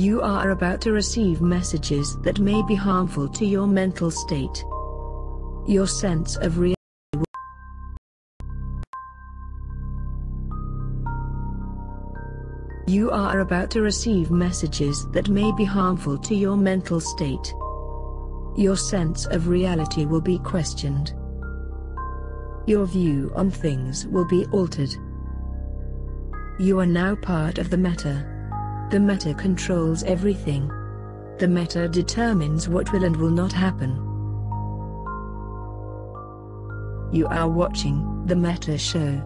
You are about to receive messages that may be harmful to your mental state. Your sense of reality. You are about to receive messages that may be harmful to your mental state. Your sense of reality will be questioned. Your view on things will be altered. You are now part of the meta. The meta controls everything. The meta determines what will and will not happen. You are watching the Meta Show.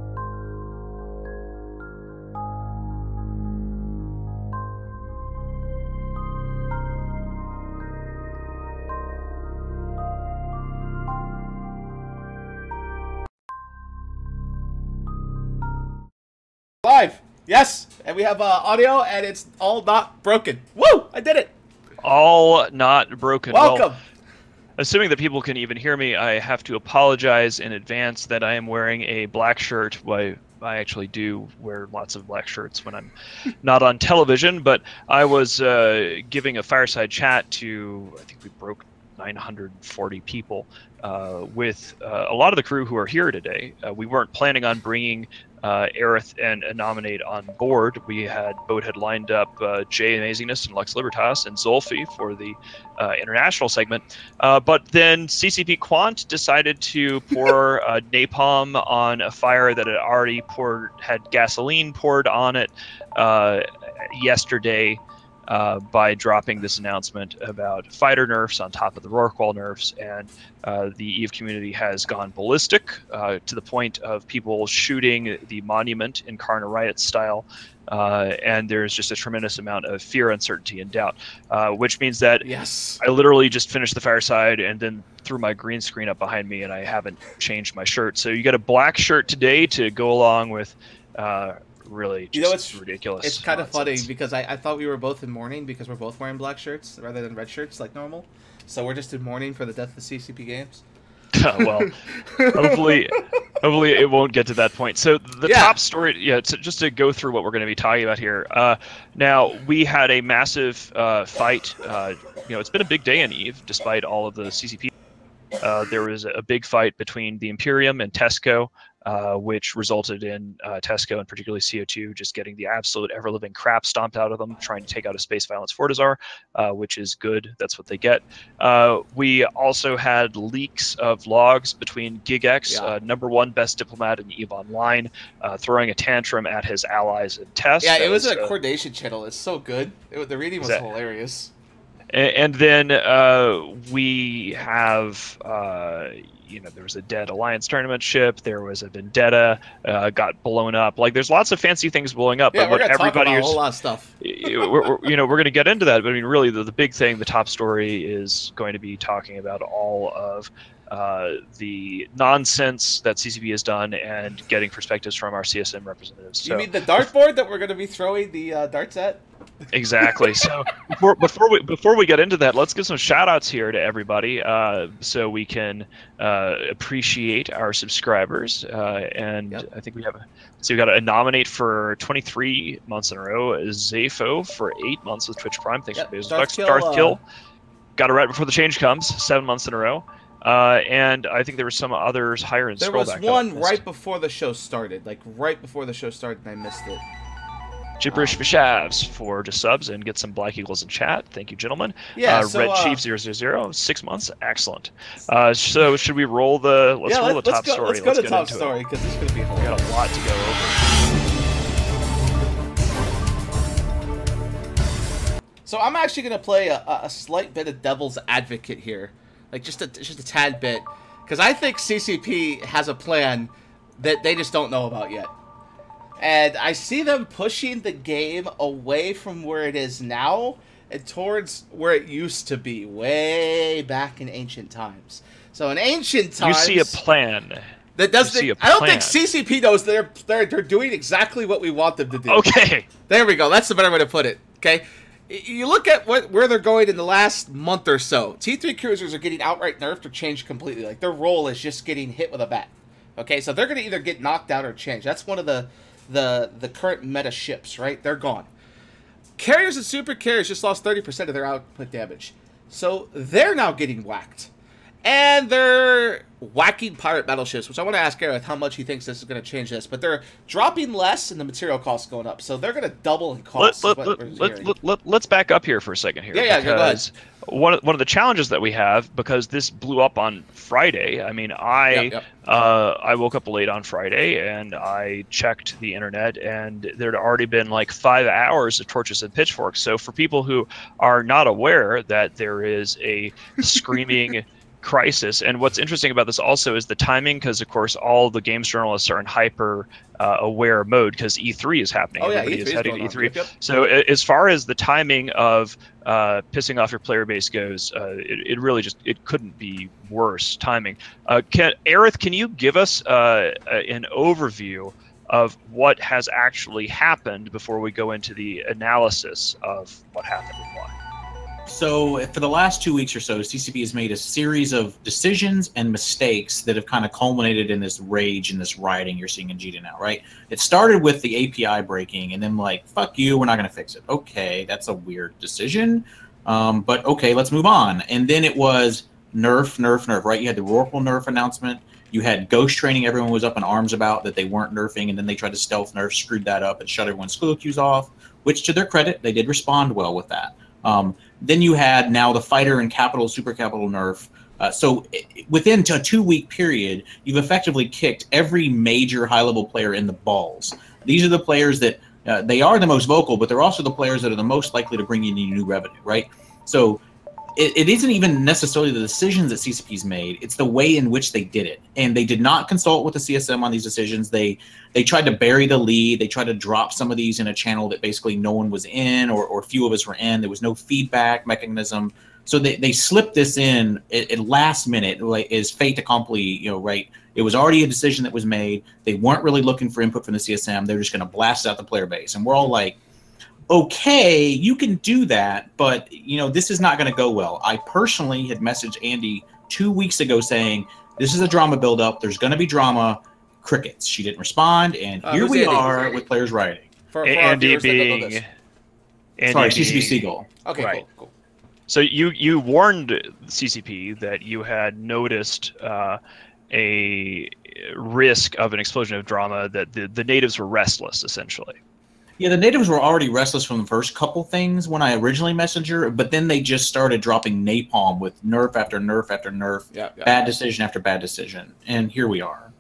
Live. Yes, and we have uh, audio, and it's all not broken. Woo! I did it. All not broken. Well, Welcome. assuming that people can even hear me, I have to apologize in advance that I am wearing a black shirt. Why I actually do wear lots of black shirts when I'm not on television, but I was uh, giving a fireside chat to I think we broke 940 people uh, with uh, a lot of the crew who are here today. Uh, we weren't planning on bringing uh, Aerith and Nominate on board. We had boat had lined up uh, Jay Amazingness and Lux Libertas and Zolfi for the uh, international segment, uh, but then CCP Quant decided to pour uh, napalm on a fire that had already poured had gasoline poured on it uh, yesterday uh, by dropping this announcement about fighter nerfs on top of the Rorqual nerfs, and uh, the Eve community has gone ballistic uh, to the point of people shooting the monument in Karna Riot style. Uh, and there's just a tremendous amount of fear, uncertainty, and doubt, uh, which means that Yes. I literally just finished the fireside and then threw my green screen up behind me, and I haven't changed my shirt. So you got a black shirt today to go along with. Uh, really, just You know, it's- ridiculous. It's kind of funny because I, I thought we were both in mourning because we're both wearing black shirts rather than red shirts like normal. So we're just in mourning for the death of the CCP games. well, hopefully, hopefully it won't get to that point. So the Yeah. top story, yeah, to, just to go through what we're going to be talking about here. Uh, now we had a massive uh, fight. Uh, you know, it's been a big day in Eve, despite all of the CCP. Uh, there was a big fight between the Imperium and Tesco, uh, which resulted in uh, Tesco and particularly CO2 just getting the absolute ever living crap stomped out of them, trying to take out a space violence Fortizar, uh, which is good. That's what they get. Uh, we also had leaks of logs between GigX, Yeah. uh, number one best diplomat in EVE Online, uh, throwing a tantrum at his allies in test. Yeah, it was a uh, coordination channel. It's so good. It, the reading was That- hilarious. a- and then uh, we have uh, you know there was a dead alliance tournament ship there was a vendetta uh, got blown up like there's lots of fancy things blowing up Yeah, but we're what gonna talk everybody about a is whole lot of stuff. we're, we're- you know we're going to get into that but i mean really the, the big thing the top story is going to be talking about all of uh, the nonsense that CCP has done and getting perspectives from our csm representatives. So you mean the dartboard that we're going to be throwing the uh, darts at? exactly. So before, before we before we get into that let's give some shout outs here to everybody uh, so we can uh, appreciate our subscribers uh, and Yep. i think we have a, so we got a nominate for 23 months in a row zafo for eight months with twitch prime. Thanks Yep, for being Darth Darth Kill, Darth uh, Kill got it right before the change comes seven months in a row uh, and I think there were some others higher in There scroll was back one right before the show started, like right before the show started, and I missed it. Gibberish Fishavs for just subs and get some Black Eagles in chat. Thank you, gentlemen. Yeah, uh, so, Red uh, Chief 000, six months. Excellent. Uh, so should we roll the let's yeah, roll let, the us top go. story. Let's go to get top into it. story because this is going to be We hilarious. got a lot to go over. So I'm actually gonna play a, a a slight bit of devil's advocate here, like just a just a tad bit, because I think CCP has a plan that they just don't know about yet, and I see them pushing the game away from where it is now and towards where it used to be, way back in ancient times. So in ancient times, You see a plan. that doesn't. see the, a I don't think. CCP knows they're, they're they're doing exactly what we want them to do. Okay. There we go. That's the better way to put it. Okay. You look at what where they're going in the last month or so. T3 cruisers are getting outright nerfed or changed completely. Like their role is just getting hit with a bat. Okay, so they're going to either get knocked out or changed. That's one of the the the current meta ships, right? They're gone. carriers and super carriers just lost 30% of their output damage. So they're now getting whacked. And they're whacking pirate battleships, which I want to ask Gareth how much he thinks this is going to change this. But they're dropping less and the material costs going up. So they're going to double in cost. Let, let, let, let, let, let's back up here for a second here. Yeah, yeah, go ahead one of, one of the challenges that we have because this blew up on Friday. I mean, I yep, yep. Uh, I woke up late on Friday and I checked the internet, and there had already been like five hours of torches and pitchforks. So for people who are not aware that there is a screaming crisis. And what's interesting about this also is the timing, because of course all the games journalists are in hyper uh, aware mode because E3 is happening. Oh, Everybody yeah, is heading to E3. Yep. So as far as the timing of uh, pissing off your player base goes, uh, it, it, really just it couldn't be worse timing. Uh, can Aerith, can you give us uh, an overview of what has actually happened before we go into the analysis of what happened and why? So, for the last two weeks or so, CCP has made a series of decisions and mistakes that have kind of culminated in this rage and this rioting you're seeing in GDA now, right? It started with the API breaking, and then like, fuck you, we're not going to fix it. Okay, that's a weird decision, um, but okay, let's move on. And then it was nerf, nerf, nerf, right? You had the Rorqual nerf announcement. You had ghost training, everyone was up in arms about that they weren't nerfing, and then they tried to stealth nerf, screwed that up, and shut everyone's skill queues off, which to their credit, they did respond well with that. Um, then you had now the fighter and capital, super capital nerf. Uh, so within a two week period, you've effectively kicked every major high level player in the balls. These are the players that uh, they are the most vocal, but they're also the players that are the most likely to bring in new revenue, right? So it, it isn't even necessarily the decisions that CCP's made; it's the way in which they did it. And they did not consult with the CSM on these decisions. They they tried to bury the lead. They tried to drop some of these in a channel that basically no one was in, or or few of us were in. There was no feedback mechanism. So they, they slipped this in at, at last minute, like is fait accompli, you know, right? It was already a decision that was made. They weren't really looking for input from the CSM. They're just going to blast out the player base, and we're all like, okay, you can do that, but you know this is not going to go well. I personally had messaged Andy two weeks ago saying this is a drama buildup. There's going to be drama. Crickets. She didn't respond, and uh, here we Andy? are with players writing. For, for Andy being. Andy Sorry, CCP Seagull. Okay, right. cool, cool. So you you warned CCP that you had noticed uh, a risk of an explosion of drama that the, the natives were restless essentially. Yeah, the natives were already restless from the first couple things when I originally messenger, but then they just started dropping napalm with nerf after nerf after nerf, yeah, yeah. bad decision after bad decision, and here we are.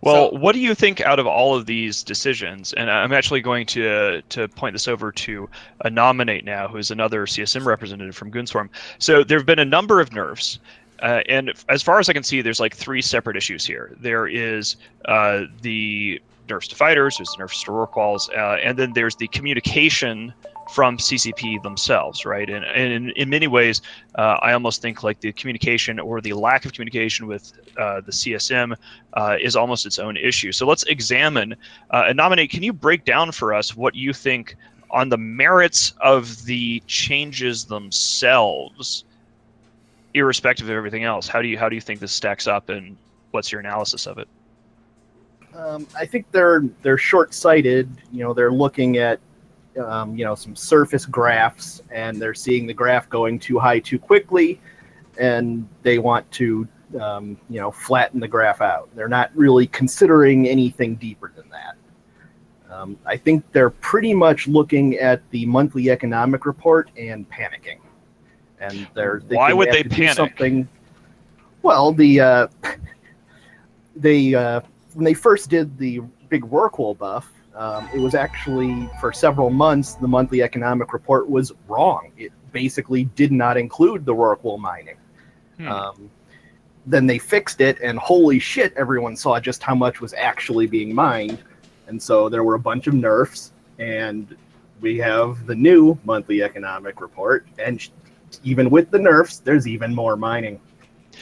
Well, so, what do you think out of all of these decisions? And I'm actually going to to point this over to a nominate now, who's another CSM representative from Goonswarm. So there have been a number of nerfs. Uh, and as far as I can see, there's like three separate issues here. There is uh, the nerfs to fighters, there's nerfs to Rorquals, uh, and then there's the communication from CCP themselves, right? And, and in, in many ways, uh, I almost think like the communication or the lack of communication with uh, the CSM uh, is almost its own issue. So let's examine uh, and nominate. Can you break down for us what you think on the merits of the changes themselves, irrespective of everything else? How do you how do you think this stacks up, and what's your analysis of it? Um, I think they're they're short-sighted. You know, they're looking at um, you know some surface graphs, and they're seeing the graph going too high too quickly, and they want to um, you know flatten the graph out. They're not really considering anything deeper than that. Um, I think they're pretty much looking at the monthly economic report and panicking, and they're why would they, they panic? Something. Well, the uh, they uh, when they first did the big Rorqual buff, um, it was actually for several months the monthly economic report was wrong. It basically did not include the Rorqual mining. Hmm. Um, then they fixed it, and holy shit, everyone saw just how much was actually being mined. And so there were a bunch of nerfs, and we have the new monthly economic report. And even with the nerfs, there's even more mining.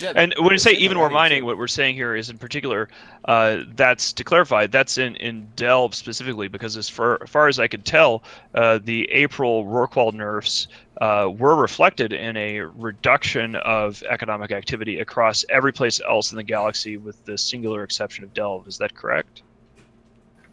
Yeah, and when you say even more mining, what we're saying here is in particular, uh, that's to clarify, that's in, in Delve specifically, because as far, as, far as I could tell, uh, the April Rorqual nerfs uh, were reflected in a reduction of economic activity across every place else in the galaxy, with the singular exception of Delve. Is that correct?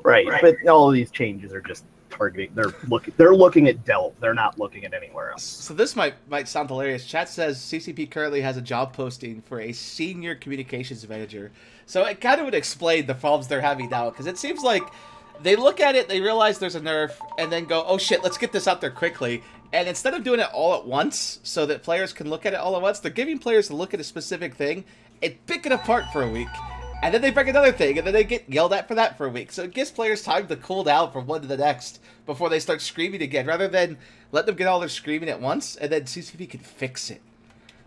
Right, right. but all of these changes are just targeting. They're looking. They're looking at Delve. They're not looking at anywhere else. So this might might sound hilarious. Chat says CCP currently has a job posting for a senior communications manager. So it kind of would explain the problems they're having now because it seems like they look at it, they realize there's a nerf, and then go, "Oh shit, let's get this out there quickly." And instead of doing it all at once, so that players can look at it all at once, they're giving players to look at a specific thing and pick it apart for a week. And then they break another thing, and then they get yelled at for that for a week. So it gives players time to cool down from one to the next before they start screaming again, rather than let them get all their screaming at once, and then CCP can fix it.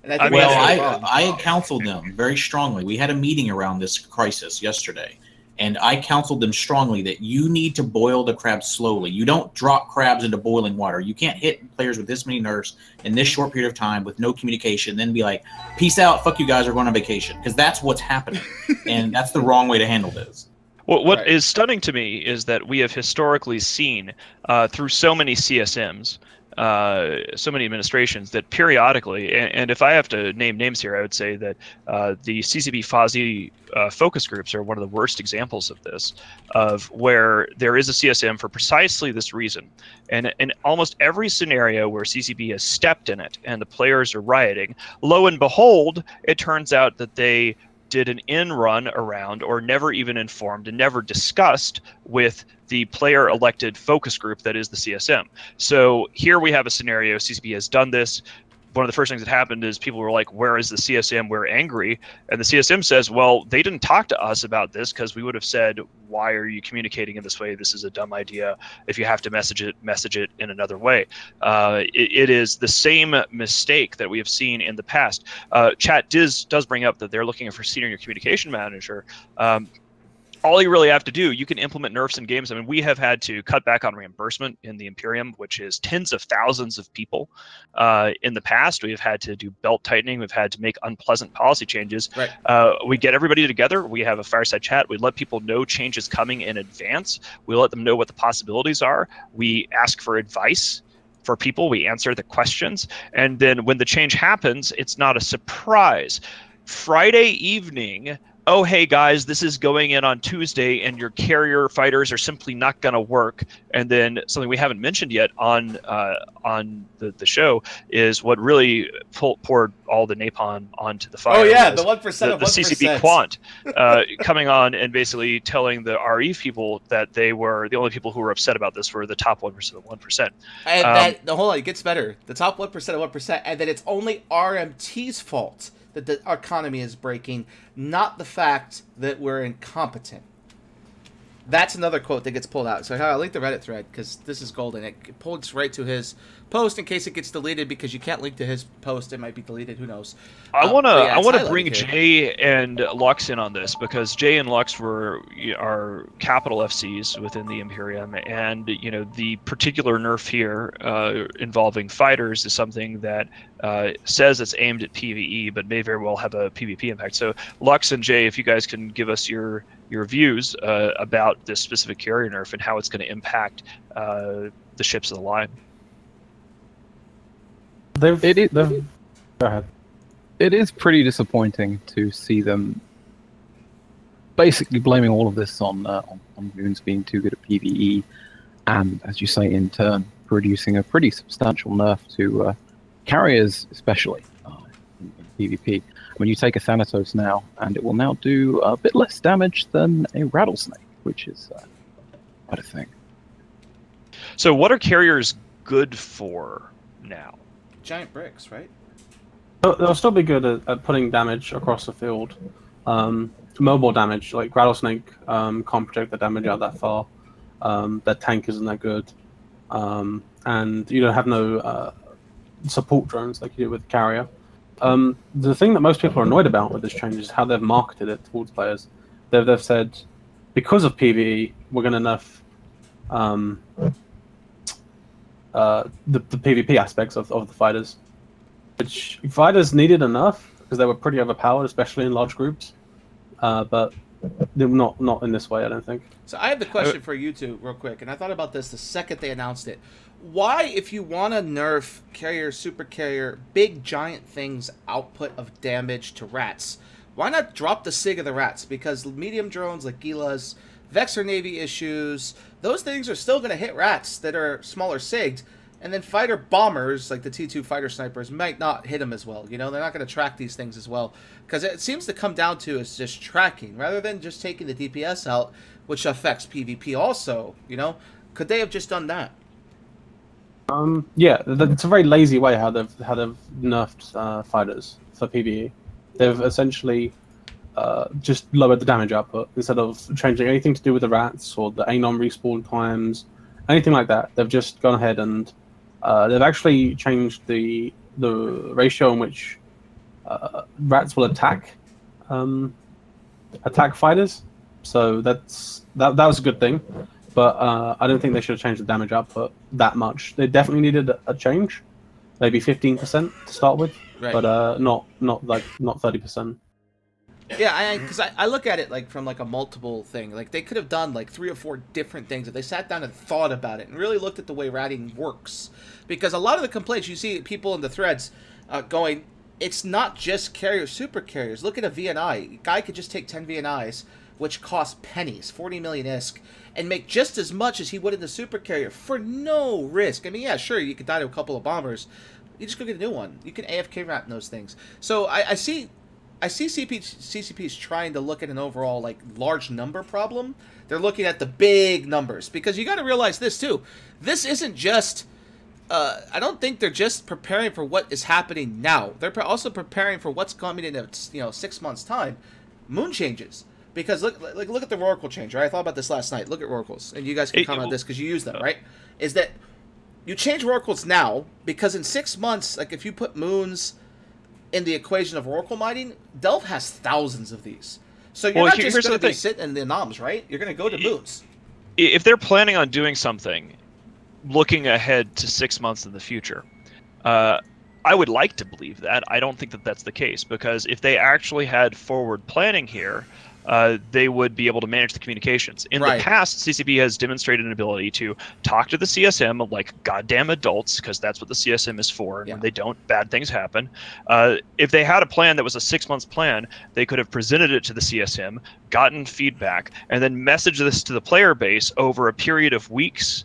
And I think well, I. I had counseled them very strongly. We had a meeting around this crisis yesterday, and I counseled them strongly that you need to boil the crabs slowly. You don't drop crabs into boiling water. You can't hit players with this many nerfs in this short period of time with no communication, then be like, "Peace out, fuck you guys, are going on vacation," because that's what's happening, and that's the wrong way to handle this. What what is Right. stunning to me is that we have historically seen uh, through so many CSMs, uh, so many administrations that periodically, and, and if I have to name names here, I would say that uh, the CCP Fozzie uh, focus groups are one of the worst examples of this, of where there is a CSM for precisely this reason, and in almost every scenario where CCB has stepped in it and the players are rioting, lo and behold, it turns out that they did an in run around or never even informed and never discussed with the player elected focus group that is the CSM. So here we have a scenario CCP has done this. One of the first things that happened is people were like, Where is the CSM? We're angry. And the CSM says, Well, they didn't talk to us about this because we would have said, Why are you communicating in this way? This is a dumb idea. If you have to message it, message it in another way. Uh, it, it is the same mistake that we have seen in the past uh, chat does does bring up that they're looking for senior communication manager um, all you really have to do you can implement nerfs in games. I mean we have had to cut back on reimbursement in the imperium which is tens of thousands of people uh, in the past. We've had to do belt tightening. We've had to make unpleasant policy changes. Right. uh, we get everybody together. We have a fireside chat. We let people know changes coming in advance. We let them know what the possibilities are. We ask for advice for people. We answer the questions. And then when the change happens it's not a surprise. Friday evening oh hey guys this is going in on tuesday and your carrier fighters are simply not going to work and then something we haven't mentioned yet on uh, on the, the show is what really pull, poured all the napalm onto the fire oh yeah, the one percent the, of the CCP quant uh, coming on and basically telling the RE people that they were the only people who were upset about this were the top one percent of one percent. And Um, that the whole lot, it gets better. The top one percent of one percent, and that it's only RMT's fault that the economy is breaking, not the fact that we're incompetent. That's another quote that gets pulled out. So I'll link the Reddit thread because this is golden. It pulls right to his post in case it gets deleted because you can't link to his post. It might be deleted. Who knows? I want to but yeah, I want to bring here. Jay and Lux in on this because Jay and Lux were are capital FCs within the Imperium, and you know the particular nerf here uh, involving fighters is something that uh, says it's aimed at PVE, but may very well have a PvP impact. So Lux and Jay, if you guys can give us your your views uh, about this specific carrier nerf and how it's going to impact uh, the ships of the line. They've, It is- they've, go ahead. it is pretty disappointing to see them basically blaming all of this on uh, on, on moons being too good at PVE, and as you say, in turn, producing a pretty substantial nerf to uh, carriers, especially uh, in, in PvP. When you take a Thanatos now, and it will now do a bit less damage than a rattlesnake, which is uh, quite a thing. So what are carriers good for now? Giant bricks, right? They'll, they'll still be good at, at putting damage across the field. Um, mobile damage, like Rattlesnake, um, can't project the damage out that far. Um, their tank isn't that good. Um, and you don't have no uh, support drones like you do with the carrier. Um, the thing that most people are annoyed about with this change is how they've marketed it towards players. They've, they've said, because of PvE, we're going to nerf um, uh, the, the PvP aspects of, of the fighters which fighters needed enough because they were pretty overpowered, especially in large groups. Uh, but they're not not in this way, I don't think. So I have the question for you two, real quick, and I thought about this the second they announced it. Why, if you want to nerf carrier, super carrier, big giant things output of damage to rats, why not drop the sig of the rats? Because medium drones like Gilas, Vexor Navy issues, those things are still going to hit rats that are smaller SIGs. And then fighter bombers, like the T2 fighter snipers, might not hit them as well. You know, they're not going to track these things as well. Because it seems to come down to is just tracking rather than just taking the DPS out, which affects PvP also. You know, could they have just done that? Um, yeah, it's a very lazy way how they've how they've nerfed uh, fighters for PVE. They've essentially uh, just lowered the damage output instead of changing anything to do with the rats or the anom respawn times, anything like that. They've just gone ahead and uh, they've actually changed the the ratio in which uh, rats will attack um, attack fighters. So that's that that was a good thing, but uh, I don't think they should have changed the damage output that much. They definitely needed a- change, maybe fifteen percent to start with, Right. but uh, not not like not thirty percent. Yeah, because I, I look at it like from like a multiple thing. Like they could have done like three or four different things if they sat down and thought about it and really looked at the way ratting works. Because a lot of the complaints you see people in the threads uh, going, it's not just carrier super carriers. Look at a VNI. guy could just take ten VNIs, which cost pennies, forty million ISK, and make just as much as he would in the super carrier for no risk. I mean, yeah, sure, you could die to a couple of bombers. You just go get a new one. You can AFK wrap those things. So I, I see I see CP, CCPs trying to look at an overall like large number problem. They're looking at the big numbers because you got to realize this too. This isn't just. Uh, I don't think they're just preparing for what is happening now. They're also preparing for what's coming in a, you know six months time. Moon changes because look like look at the Rorqual change. Right, I thought about this last night. Look at Oracles, and you guys can comment on this because you use them. Right, is that you change Oracles now because in six months, like if you put moons in the equation of Rorqual mining, Delve has thousands of these. So you're Well, not just going to be sitting in the noms, right? You're going to go to moons. If they're planning on doing something looking ahead to six months in the future uh, i would like to believe that i don't think that that's the case because if they actually had forward planning here uh, they would be able to manage the communications. In Right. the past, CCP has demonstrated an ability to talk to the CSM like goddamn adults, because that's what the CSM is for. And Yeah. when they don't, bad things happen. Uh, if they had a plan that was a six month plan, they could have presented it to the CSM, gotten feedback, and then messaged this to the player base over a period of weeks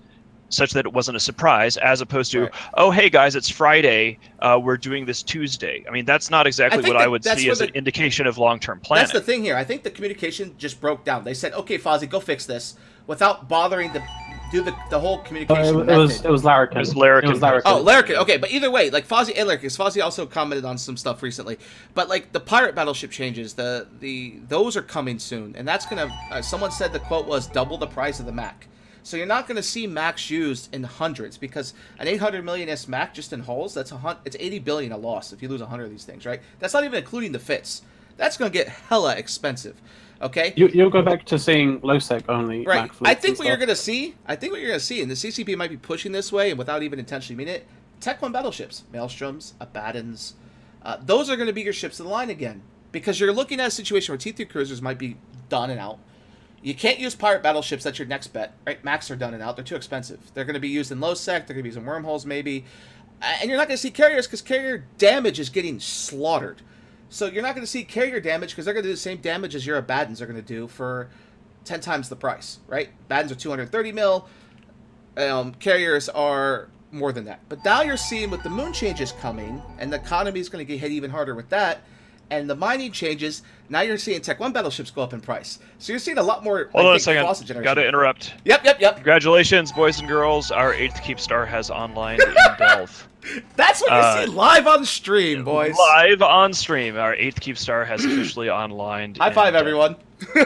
such that it wasn't a surprise as opposed to Right. oh hey guys it's friday uh, we're doing this tuesday i mean that's not exactly think what i would see where as an indication of long-term planning That's the thing here. I think the communication just broke down. They said, "Okay, Fozzie, go fix this," without bothering to do the, the whole It, communication it method. was it was Larrikin. It was Larrikin. It was Larrikin. Oh, Larrikin. Okay, but either way, like Fozzie and Larrikin, 'cause Fozzie also commented on some stuff recently. But like the pirate battleship changes, the the those are coming soon, and that's gonna. Uh, someone said the quote was double the price of the Mac. So you're not gonna see Macs used in hundreds because an 800 million S Mac just in hulls, that's a hun- it's 80 billion a loss if you lose 100 of these things, right? That's not even including the fits. That's gonna get hella expensive. Okay. You, you'll go back to seeing low sec only. Right. I think what you're going to see, I think what you're going to see, and the CCP might be pushing this way, and without even intentionally meaning it, Tech 1 battleships, Maelstroms, Abaddons, uh, those are going to be your ships of the line again. Because you're looking at a situation where T3 cruisers might be done and out. You can't use pirate battleships, that's your next bet, right? Max are done and out, they're too expensive. They're going to be used in low sec, they're going to be used in wormholes maybe. And you're not going to see carriers because carrier damage is getting slaughtered. So you're not going to see carrier damage because they're going to do the same damage as your Abaddons are going to do for 10 times the price, right? Baddens are 230 mil. Um, carriers are more than that. But now you're seeing with the moon changes coming, and the economy is going to get hit even harder with that, and the mining changes. Now you're seeing Tech One battleships go up in price. So you're seeing a lot more. hold I on a think, second gotta interrupt Yep, yep, yep. congratulations boys and girls our eighth Keepstar has online in delve That's what Uh, live on stream, boys. live on stream our eighth Keepstar has officially online High five, everyone.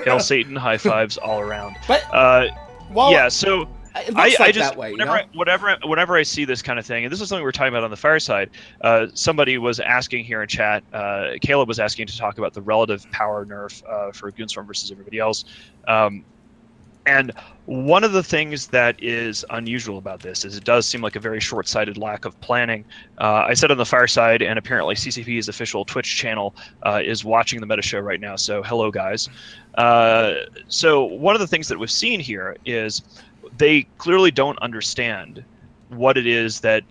hail satan high fives all around But uh, well, yeah so it I, like I just that way. You whenever, know? I, whenever, whenever I see this kind of thing, and this is something we are talking about on the fireside. Uh, somebody was asking here in chat. Uh, Caleb was asking to talk about the relative power nerf uh, for Goonswarm versus everybody else. Um, and one of the things that is unusual about this is it does seem like a very short-sighted lack of planning. Uh, I said on the fireside, and apparently CCP's official Twitch channel uh, is watching the meta show right now. So hello, guys. Uh, so one of the things that we've seen here is they clearly don't understand what it is that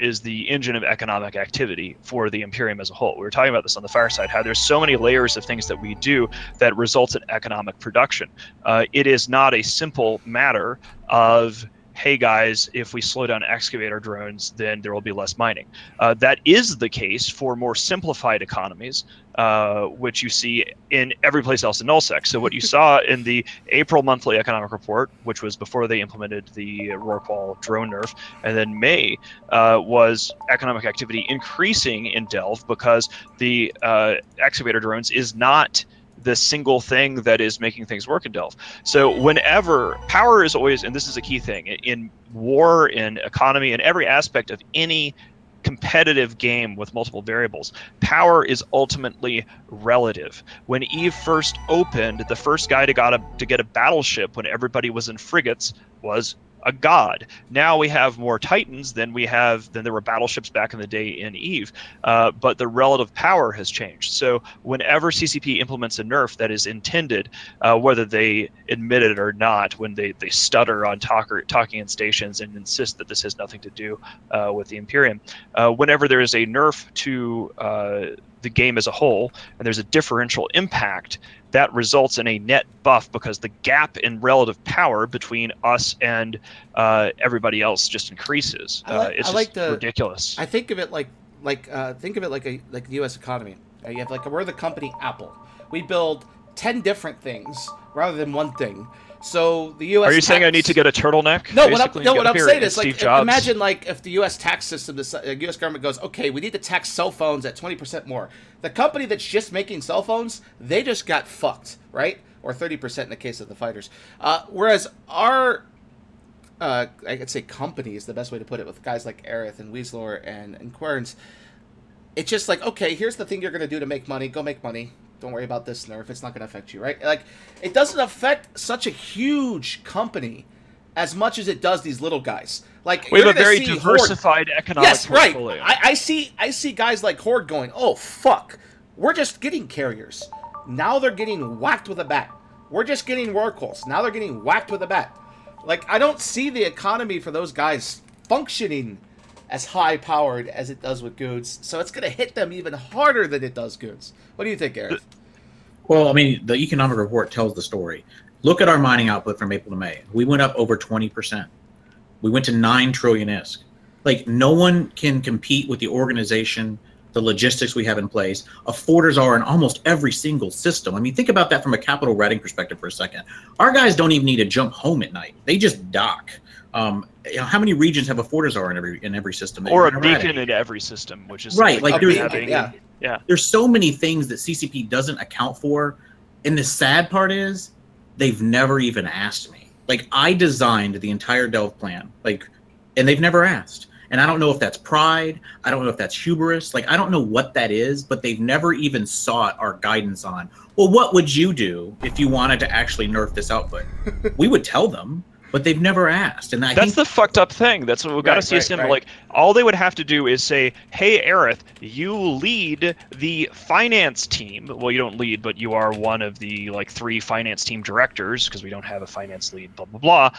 is the engine of economic activity for the Imperium as a whole. We were talking about this on the fireside, how there's so many layers of things that we do that results in economic production. Uh, it is not a simple matter of hey guys, if we slow down excavator drones, then there will be less mining. Uh, that is the case for more simplified economies, uh, which you see in every place else in nullsec. So what you saw in the April monthly economic report, which was before they implemented the Rorqual drone nerf, and then May uh, was economic activity increasing in Delve because the uh, excavator drones is not the single thing that is making things work in Delve. So whenever power is always, and this is a key thing in war, in economy, in every aspect of any competitive game with multiple variables, power is ultimately relative. When Eve first opened, the first guy to got a, to get a battleship when everybody was in frigates was a god. Now we have more titans than we have than there were battleships back in the day in Eve, uh, but the relative power has changed. So whenever CCP implements a nerf that is intended, uh, whether they admit it or not, when they, they stutter on talker, talking in stations and insist that this has nothing to do uh, with the Imperium, uh, whenever there is a nerf to uh, the game as a whole and there's a differential impact that results in a net buff because the gap in relative power between us and uh, everybody else just increases. I like, uh, it's I like the, ridiculous. I think of it like like uh, think of it like a like the U.S. economy. Uh, you have like we're the company Apple. We build ten different things rather than one thing. So the U.S. Are you saying I need to get a turtleneck? No, what I'm, no, what I'm saying is like Jobs? imagine like if the U.S. tax system, the U.S. government goes, okay, we need to tax cell phones at 20% more. The company that's just making cell phones, they just got fucked, right? Or 30% in the case of the fighters. Uh, whereas our uh, I could say company is the best way to put it with guys like Aerith and Weaselior and, and Querns. It's just like, okay, here's the thing you're going to do to make money. Go make money. Don't worry about this nerf. It's not going to affect you, right? Like, it doesn't affect such a huge company as much as it does these little guys. Like, we have a very diversified Horde. economic Yes, right. I, I see. I see guys like Horde going, "Oh fuck, we're just getting carriers. Now they're getting whacked with a bat. We're just getting Rorquals. Now they're getting whacked with a bat." Like, I don't see the economy for those guys functioning as high powered as it does with Goons. So it's gonna hit them even harder than it does Goons. What do you think, Eric? Well, I mean, the economic report tells the story. Look at our mining output from April to May. We went up over 20%. We went to 9 trillion ISK. Like, no one can compete with the organization, the logistics we have in place. Afforders are in almost every single system. I mean, think about that from a capital writing perspective for a second. Our guys don't even need to jump home at night, they just dock. Um, you know, how many regions have afforders are in every in every system? or a gonna beacon in? in every system, which is Right, like A there's- beacon, having, yeah. yeah. there's so many things that CCP doesn't account for. And the sad part is they've never even asked me. Like I designed the entire Delve plan, like, and they've never asked. And I don't know if that's pride. I don't know if that's hubris. Like I don't know what that is, but they've never even sought our guidance on. Well, what would you do if you wanted to actually nerf this output? we would tell them, but they've never asked. And I That's the fucked up thing. That's what we've got Right, to see a right, right. Like all they would have to do is say, "Hey, Aerith, you lead the finance team. Well, you don't lead, but you are one of the like three finance team directors because we don't have a finance lead. Blah blah blah.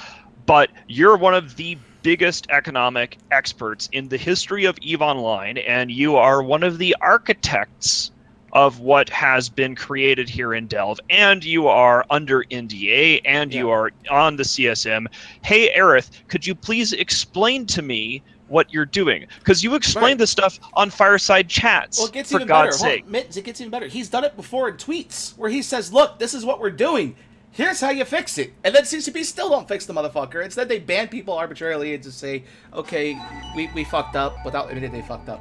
But you're one of the biggest economic experts in the history of Eve Online, and you are one of the architects." Of what has been created here in Delve, and you are under NDA, and you are on the CSM. Hey, Aerith, could you please explain to me what you're doing? Because you explained Right. this stuff on fireside chats. Well, it gets for even God's better. Sake. on, it gets even better. He's done it before in tweets where he says, "Look, this is what we're doing. Here's how you fix it." And then CCP still don't fix the motherfucker. Instead, they ban people arbitrarily and just say, "Okay, we, we fucked up," without admitting they fucked up.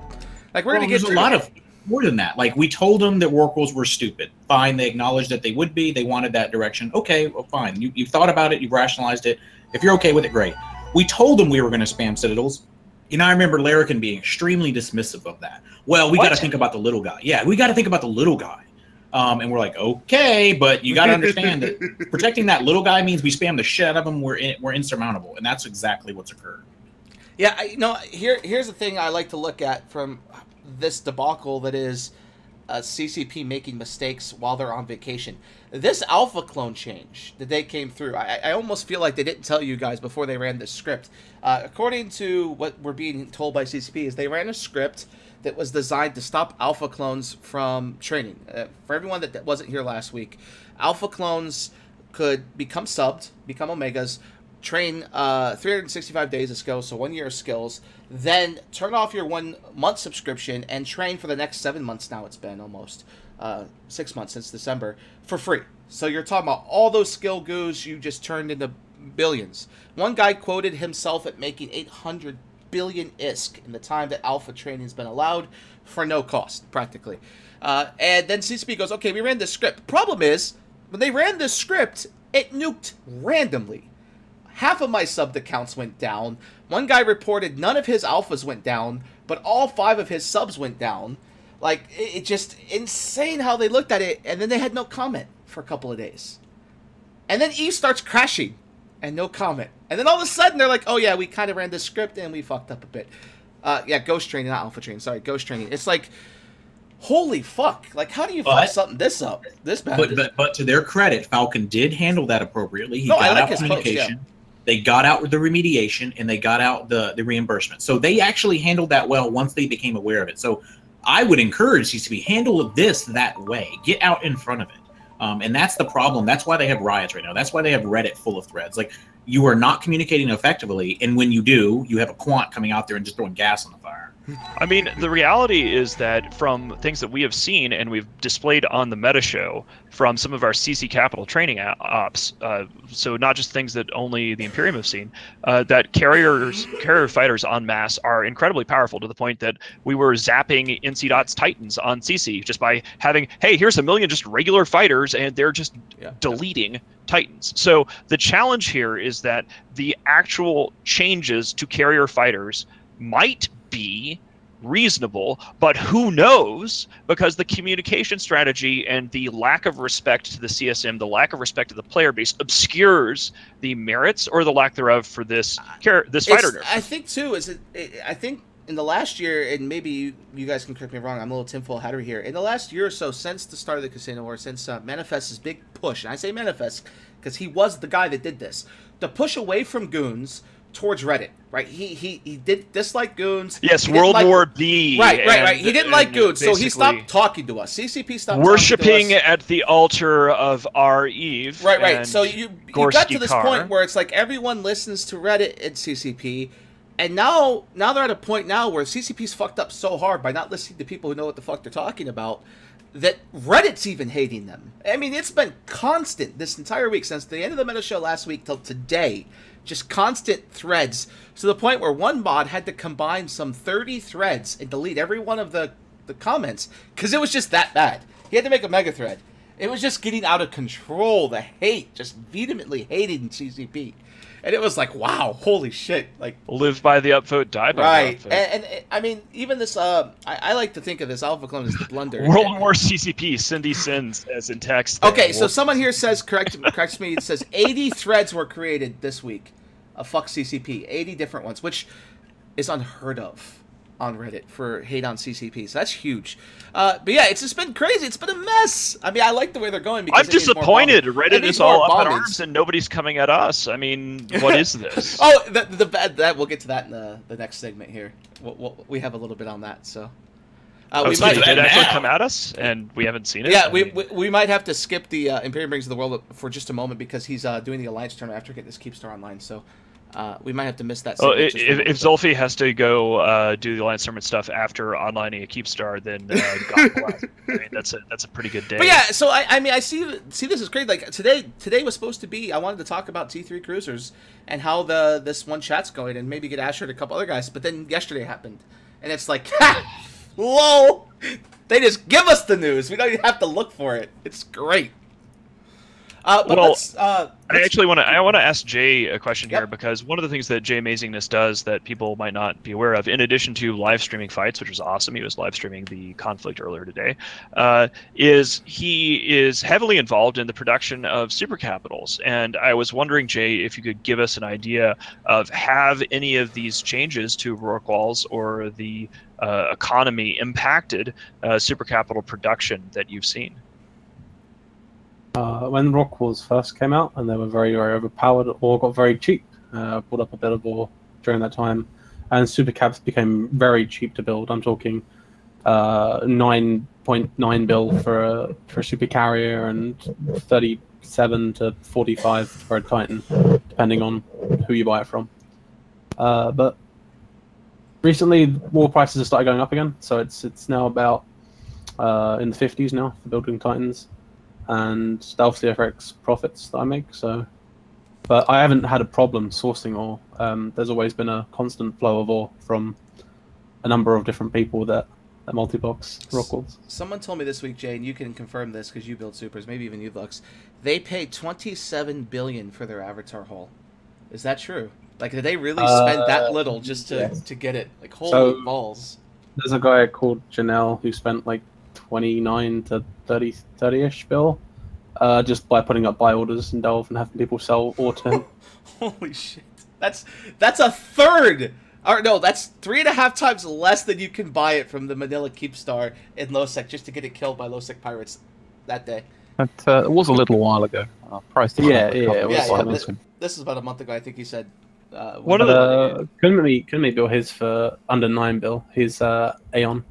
Like we're Well, gonna get there's a lot it. of more than that. Like we told them that Rorquals were stupid. Fine, they acknowledged that they would be. They wanted that direction. Okay, well, fine. You you thought about it. You've rationalized it. If you're okay with it, great. We told them we were going to spam citadels. You know, I remember Larrikin being extremely dismissive of that. Well, we got to think about the little guy. Yeah, we got to think about the little guy. Um, and we're like, okay, but you got to understand that protecting that little guy means we spam the shit out of him. We're in, we're insurmountable, and that's exactly what's occurred. Yeah, I, you know, here here's the thing I like to look at from this debacle that is uh, CCP making mistakes while they're on vacation. This alpha clone change that they came through, I, I almost feel like they didn't tell you guys before they ran this script. Uh, according to what we're being told by CCP, is they ran a script that was designed to stop alpha clones from training. Uh, for everyone that, that wasn't here last week, alpha clones could become subbed, become omegas, train uh, 365 days of skills, so one year of skills, then turn off your one month subscription and train for the next seven months. Now it's been almost uh, six months since December for free. So you're talking about all those skill goos you just turned into billions. One guy quoted himself at making 800 billion ISK in the time that alpha training has been allowed for no cost, practically. Uh, and then CCP goes, okay, we ran this script. Problem is, when they ran this script, it nuked randomly. Half of my subbed accounts went down. One guy reported none of his alphas went down, but all five of his subs went down. Like, it, it just insane how they looked at it, and then they had no comment for a couple of days. And then Eve starts crashing, and no comment. And then all of a sudden, they're like, oh yeah, we kind of ran this script, and we fucked up a bit. Uh, yeah, Ghost Training, not Alpha Training. Sorry, Ghost Training. It's like, holy fuck! Like, how do you But- fuck something this up? This bad? But, but but to their credit, Falcon did handle that appropriately. He No, I got like out his post, communication. They got out the remediation and they got out the the reimbursement. So they actually handled that well once they became aware of it. So I would encourage CCP handle this that way. Get out in front of it. Um, and that's the problem. That's why they have riots right now. That's why they have Reddit full of threads. Like you are not communicating effectively, and when you do, you have a quant coming out there and just throwing gas on the fire. I mean, the reality is that from things that we have seen and we've displayed on the meta show from some of our SiSi Capital training ops, uh, so not just things that only the Imperium have seen, uh, that carriers, carrier fighters en masse are incredibly powerful to the point that we were zapping NC Dot's Titans on SiSi just by having, hey, here's a million just regular fighters and they're just Yeah. deleting Titans. So the challenge here is that the actual changes to carrier fighters might be reasonable, but who knows? Because the communication strategy and the lack of respect to the CSM, the lack of respect to the player base, obscures the merits or the lack thereof for this char- this fighter. Nerf. I think too is it, it. I think in the last year, and maybe you, you guys can correct me wrong. I'm a little tinfoil hatter here. In the last year or so, since the start of the casino war, since uh, Manifest's big push, and I say Manifest because he was the guy that did this, the push away from goons towards Reddit. Right? He he he did dislike goons. yes, World like- War B. Right, right, right. and- He didn't like goons, so he stopped talking to us. CCP stopped Worshipping talking to us. at the altar of our Eve. Right, right. So you you got to this Carr. point where it's like everyone listens to Reddit and CCP, and now now they're at a point now where CCP's fucked up so hard by not listening to people who know what the fuck they're talking about that Reddit's even hating them. I mean, it's been constant this entire week since the end of the meta show last week till today. Just constant threads to the point where one mod had to combine some 30 threads and delete every one of the, the comments because it was just that bad. He had to make a mega thread. It was just getting out of control. The hate, just vehemently hating CCP, and it was like, wow, holy shit! Like, live by the upvote, die by right? the upvote. And, and, I mean, even this, uh, I, I like to think of this Alpha Clone as the blunder. World War CCP, Cindy Sins as in text. Okay, so someone here says correct corrects me. It says 80 threads were created this week of fuck CCP, 80 different ones, which is unheard of on Reddit for hate on CCP. So that's huge. Uh, but yeah, it's just been crazy. It's been a mess. I mean, I like the way they're going. Because I'm disappointed. Reddit is all up in arms and nobody's coming at us. I mean, what is this? Oh, the, the bad that we'll get to that in the, the next segment here. We'll, we'll, we have a little bit on that, so. Uh, Oh, we so might, did it actually now. come at us and we haven't seen it? Yeah, we, we, we might have to skip the uh, Imperium Rings of the World for just a moment because he's uh, doing the Alliance tournament after getting this Keepstar online. So uh, we might have to miss that. Oh, if, if Zolfi has to go uh, do the Alliance Tournament stuff after onlining a Keepstar, then uh, God. I mean, that's a that's a pretty good day. But yeah, so I, I mean, I see see this is great. Like today, today was supposed to be. I wanted to talk about T three cruisers and how the this one chat's going, and maybe get Asher and a couple other guys. But then yesterday happened, and it's like, ha, lol. They just give us the news. We don't even have to look for it. It's great. Uh, but Well. Uh, I actually want to. I want to ask Jay a question here because one of the things that Jay Amazingness does that people might not be aware of, in addition to live streaming fights, which was awesome, he was live streaming the conflict earlier today, uh, is he is heavily involved in the production of super capitals. And I was wondering, Jay, if you could give us an idea of have any of these changes to Rorquals or the uh, economy impacted uh, super capital production that you've seen? Uh, when Rorquals first came out and they were very, very overpowered, ore got very cheap. Uh, bought up a bit of ore during that time, and super caps became very cheap to build. I'm talking uh, nine point nine bill for a for a super carrier and thirty seven to forty five for a Titan, depending on who you buy it from. Uh, but recently, war prices have started going up again, so it's it's now about uh, in the fifties now for building Titans and Stealth CFX profits that I make. So, but I haven't had a problem sourcing ore. Um, there's always been a constant flow of ore from a number of different people that that multi-box Rorquals. Someone told me this week, Jay, and you can confirm this because you build supers, maybe even you, Lux. They paid twenty-seven billion for their Avatar Hall. Is that true? Like, did they really spend that Uh, little just to to get it? Like, holy So- balls! There's a guy called Janelle who spent like 29 to 30 30ish bill. Uh, just by putting up buy orders in Delve and having people sell or to him. Holy shit! That's that's a third. Or no, that's three and a half times less than you can buy it from the Manila Keepstar in lowsec just to get it killed by lowsec pirates that day. But uh, it was a little while ago. Uh, price Yeah, yeah, it was Yeah, yeah. five This, this is about a month ago. I think he said. Uh, One when- of But, uh, couldn't we couldn't we bill his for under nine bill? His uh, Aeon.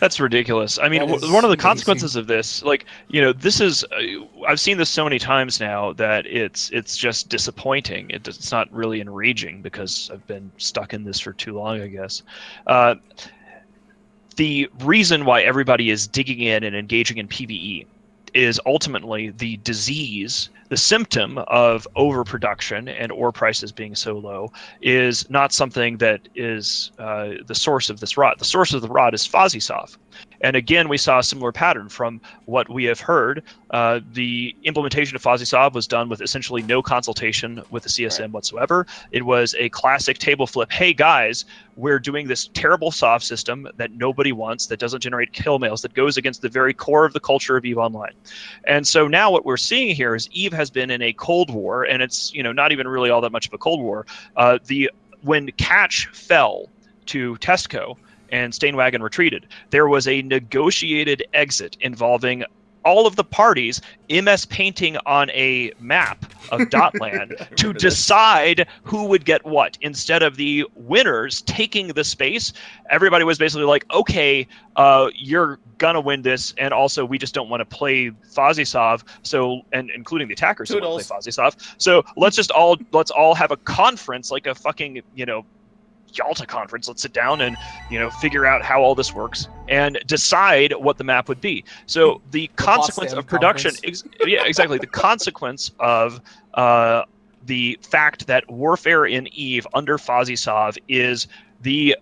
That's ridiculous. I mean, w- one of the amazing. consequences of this, like you know, this is uh, I've seen this so many times now that it's it's just disappointing. It, it's not really enraging because I've been stuck in this for too long, I guess. Uh, the reason why everybody is digging in and engaging in PVE is ultimately the disease, the symptom of overproduction and ore prices being so low is not something that is uh, the source of this rot. The source of the rot is FozzieSov. And again, we saw a similar pattern from what we have heard. Uh, the implementation of FozzieSov was done with essentially no consultation with the CSM whatsoever. It was a classic table flip. Hey guys, we're doing this terrible soft system that nobody wants, that doesn't generate kill mails, that goes against the very core of the culture of EVE Online. And so now what we're seeing here is Eve has been in a cold war, and it's you know not even really all that much of a cold war. Uh, the when Catch fell to Tesco and Stainwagon retreated, there was a negotiated exit involving all of the parties MS painting on a map of Dotlan to this. decide who would get what. Instead of the winners taking the space, everybody was basically like, okay, uh, you're gonna win this, and also we just don't want to play FozzieSov, so and including the attackers don't want to play FozzieSov. So let's just all let's all have a conference, like a fucking you know Yalta conference. Let's sit down and you know figure out how all this works and decide what the map would be. So the consequence of production, ex- yeah, exactly. The consequence of uh, the fact that warfare in Eve under FozzieSov is the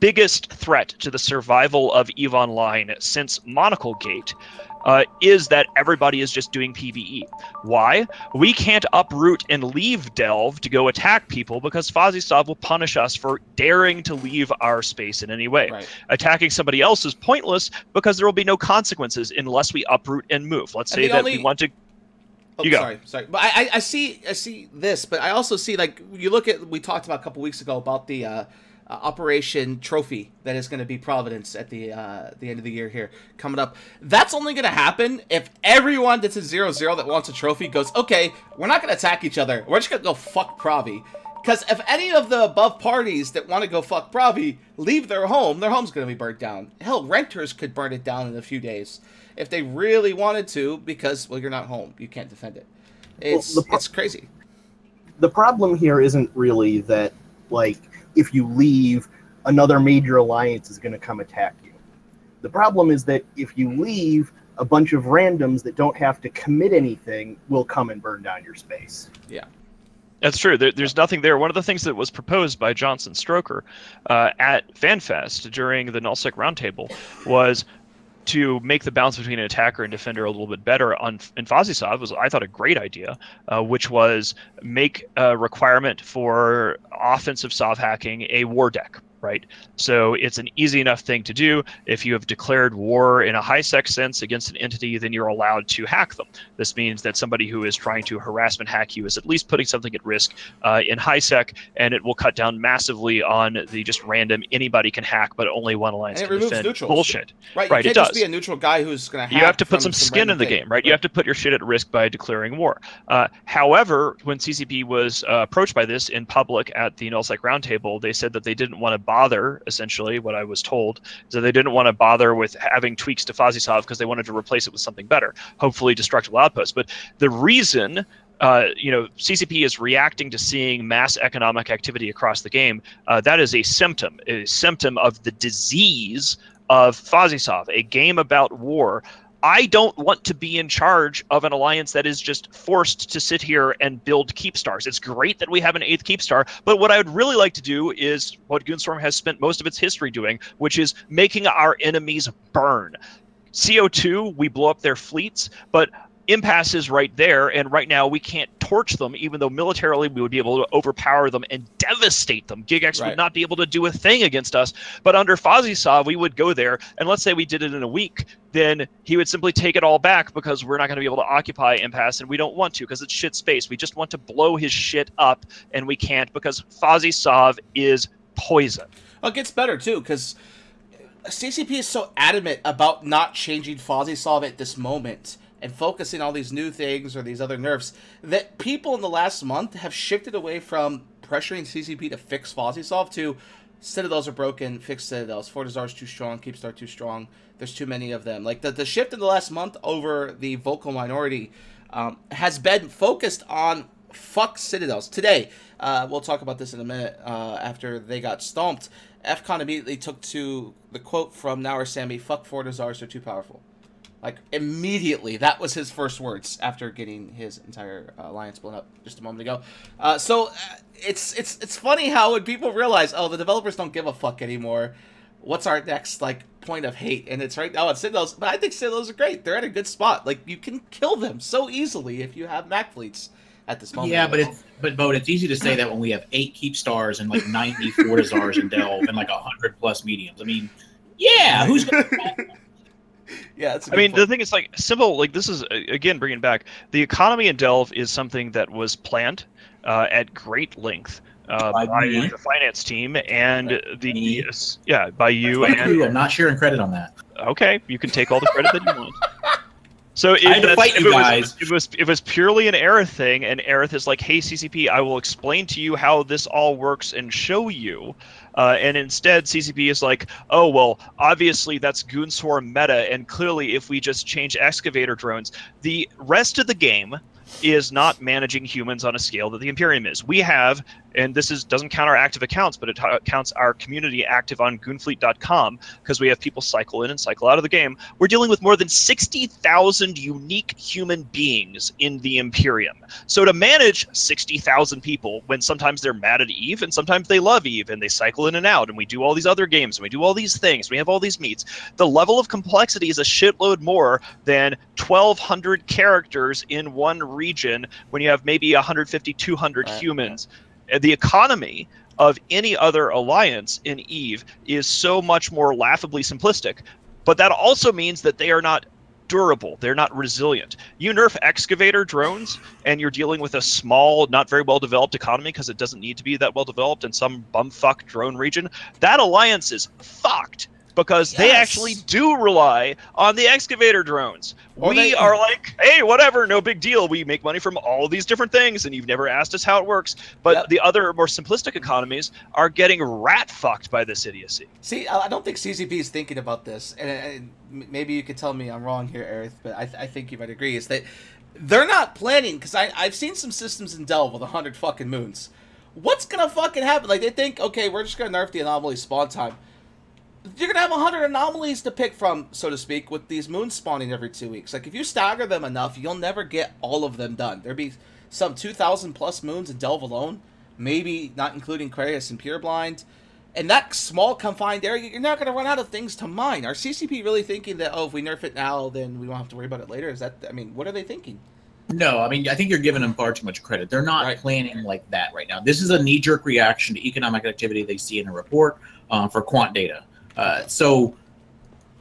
biggest threat to the survival of Eve Online since Monocle Gate uh, is that everybody is just doing PvE. Why? We can't uproot and leave Delve to go attack people because FozzieSov will punish us for daring to leave our space in any way. Right. Attacking somebody else is pointless because there will be no consequences unless we uproot and move. Let's And say that only- we want to Oh, You go. sorry, sorry. But I, I, I see, I see this, but I also see like you look at we talked about a couple weeks ago about the uh, uh, Operation Trophy that is going to be Providence at the uh, the end of the year here coming up. That's only going to happen if everyone that's a zero zero that wants a trophy goes, okay, we're not going to attack each other. We're just going to go fuck Provi. Because if any of the above parties that want to go fuck Provi leave their home, their home's going to be burnt down. Hell, renters could burn it down in a few days if they really wanted to, because well, you're not home, you can't defend it. It's the it's crazy. the problem here isn't really that like if you leave another major alliance is going to come attack you the problem is that if you leave a bunch of randoms that don't have to commit anything will come and burn down your space Yeah. That's true. There, there's nothing there. One of the things that was proposed by Johnson Stroker uh, at FanFest during the Nullsec Roundtable was to make the balance between an attacker and defender a little bit better on in Fozzie was I thought a great idea, uh, which was make a requirement for offensive Sov hacking a war dec right? So it's an easy enough thing to do. If you have declared war in a high sec sense against an entity, then you're allowed to hack them. This means that somebody who is trying to harassment hack you is at least putting something at risk uh, in high sec, and it will cut down massively on the just random anybody can hack, but only one alliance And it can removes defend neutrals. bullshit. Right, you right, it just does. be a neutral guy who's going to You have to put some skin in the game, right? You have to put your shit at risk by declaring war. Uh, however, when CCP was uh, approached by this in public at the Nullsec Roundtable, they said that they didn't want to bother. Essentially, what I was told is that they didn't want to bother with having tweaks to FozzieSov because they wanted to replace it with something better, hopefully Destructible outposts. But the reason uh, you know, CCP is reacting to seeing mass economic activity across the game. Uh, that is a symptom, a symptom of the disease of Fozzie a game about war. I don't want to be in charge of an alliance that is just forced to sit here and build Keepstars. It's great that we have an eighth Keepstar, but what I would really like to do is what Goonswarm has spent most of its history doing, which is making our enemies burn. CO2, we blow up their fleets, but Impass is right there, and right now we can't torch them, even though militarily we would be able to overpower them and devastate them. GigX Right. would not be able to do a thing against us, but under Fozzie we would go there, and let's say we did it in a week, then he would simply take it all back because we're not going to be able to occupy Impass, and we don't want to because it's shit space. We just want to blow his shit up, and we can't because Fozzie is poison. Well, it gets better too because CCP is so adamant about not changing FozzieSov at this moment and focusing all these new things or these other nerfs that people in the last month have shifted away from pressuring CCP to fix FozzieSov to Citadels are broken, fix Citadels. Fortizar's too strong, Keepstar too strong. There's too many of them. Like the, the shift in the last month over the vocal minority um, has been focused on fuck Citadels. Today, uh, we'll talk about this in a minute uh, after they got stomped. FCon immediately took to the quote from or Sammy, fuck Fortizars, they're too powerful. Like immediately, that was his first words after getting his entire uh, alliance blown up just a moment ago. Uh, so uh, it's it's it's funny how when people realize, oh, the developers don't give a fuck anymore. What's our next like point of hate? And it's right now it's Citadels. But I think Citadels are great. They're at a good spot. Like you can kill them so easily if you have Mac fleets at this moment. Yeah, but it's but Bo, it's easy to say that when we have eight Keepstars and like ninety Fortizars and Delve and like hundred plus mediums. I mean, yeah, who's gonna yeah, it's. a I good mean, point. the thing is, like, simple. Like, this is uh, again bringing back the economy in Delve is something that was planned uh, at great length uh, By by the finance team and the me. yeah by you and you. I'm not sharing credit on that. okay, you can take all the credit that you want. So if, I had to fight if you it Was, it was it was purely an Aryth thing, and Aryth is like, "Hey CCP, I will explain to you how this all works and show you." Uh, and instead, CCP is like, "Oh well, obviously that's Goonswarm meta, and clearly if we just change excavator drones, the rest of the game." Is not managing humans on a scale that the Imperium is. We have, and this is doesn't count our active accounts, but it t- counts our community active on Goonfleet.com because we have people cycle in and cycle out of the game. We're dealing with more than 60,000 unique human beings in the Imperium. So to manage 60,000 people when sometimes they're mad at Eve and sometimes they love Eve and they cycle in and out and we do all these other games and we do all these things, we have all these meets, the level of complexity is a shitload more than 1,200 characters in one region when you have maybe 150, 200 Right, humans. The economy of any other alliance in Eve is so much more laughably simplistic. But that also means that they are not durable. They're not resilient. You nerf excavator drones, and you're dealing with a small, not very well developed economy because it doesn't need to be that well developed in some bumfuck drone region. That alliance is fucked because they actually do rely on the excavator drones. Or we they- are like, hey, whatever, no big deal. We make money from all these different things, and you've never asked us how it works. But Yep. the other more simplistic economies are getting rat fucked by this idiocy. See, I don't think CCP is thinking about this, and, maybe you could tell me I'm wrong here, Aryth, but I, I think you might agree. Is that they're not planning because I I've seen some systems in Delve with a hundred fucking moons. What's gonna fucking happen? Like they think, okay, we're just gonna nerf the anomaly spawn time. You're gonna have a hundred anomalies to pick from, so to speak, with these moons spawning every two weeks. Like if you stagger them enough, you'll never get all of them done. There'd be some two thousand plus moons in Delve alone, maybe not including Querious and Pureblind in that small confined area, you're not going to run out of things to mine. Are CCP really thinking that oh, if we nerf it now, then we don't have to worry about it later? Is that I mean, what are they thinking? No, I mean, I think you're giving them far too much credit. They're not Right. planning like that right now. This is a knee jerk reaction to economic activity they see in a report uh, for quant data. Uh, so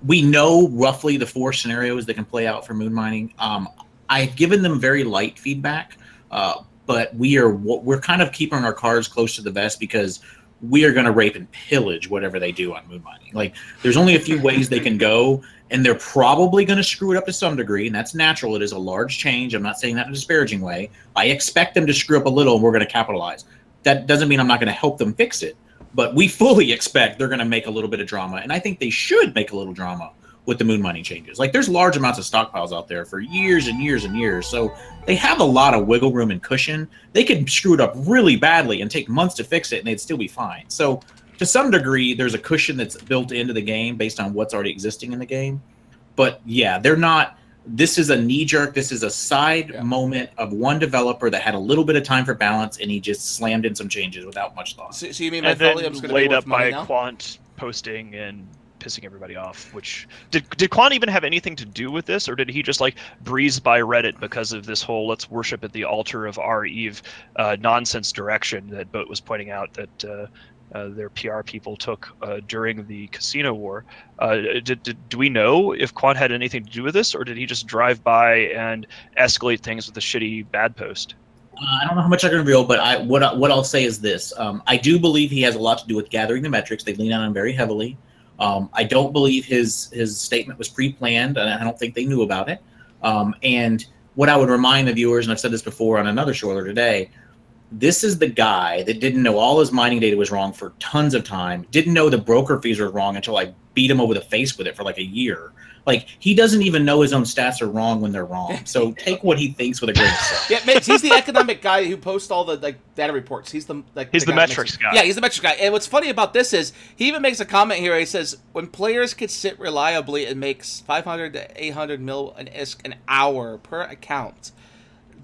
we know roughly the four scenarios that can play out for moon mining. Um, I've given them very light feedback, uh, but we are we're kind of keeping our cards close to the vest because we are going to rape and pillage whatever they do on moon mining. Like, there's only a few ways they can go, and they're probably going to screw it up to some degree, and that's natural. It is a large change. I'm not saying that in a disparaging way. I expect them to screw up a little, and we're going to capitalize. That doesn't mean I'm not going to help them fix it, but we fully expect they're going to make a little bit of drama, and I think they should make a little drama with the moon mining changes. Like, there's large amounts of stockpiles out there for years and years and years, so they have a lot of wiggle room and cushion. They could screw it up really badly and take months to fix it, and they'd still be fine. So, to some degree, there's a cushion that's built into the game based on what's already existing in the game. But yeah, they're not. This is a knee jerk. This is a side Yeah. moment of one developer that had a little bit of time for balance, and he just slammed in some changes without much thought. So, so you mean and then Mytholium's laid be up by now? Quant posting and pissing everybody off. Which did did Quant even have anything to do with this, or did he just like breeze by Reddit because of this whole "let's worship at the altar of our Eve" uh, nonsense direction that Boat was pointing out that. Uh, uh, their PR people took uh, during the casino war. Uh, did, did, do we know if Quant had anything to do with this, or did he just drive by and escalate things with a shitty bad post? Uh, I don't know how much I can reveal, but I what I, what I'll say is this: um, I do believe he has a lot to do with gathering the metrics. They lean on him very heavily. Um, I don't believe his his statement was pre-planned, and I don't think they knew about it. Um, and what I would remind the viewers, and I've said this before on another show today, this is the guy that didn't know all his mining data was wrong for tons of time. Didn't know the broker fees were wrong until I beat him over the face with it for like a year. Like he doesn't even know his own stats are wrong when they're wrong. So take what he thinks with a grain of salt. Yeah, Mitch, he's the economic guy who posts all the like data reports. He's the like He's the guy metrics guy. Yeah, he's the metrics guy. And what's funny about this is he even makes a comment here. He says when players could sit reliably and makes 500 to 800 mil an ISK an hour per account,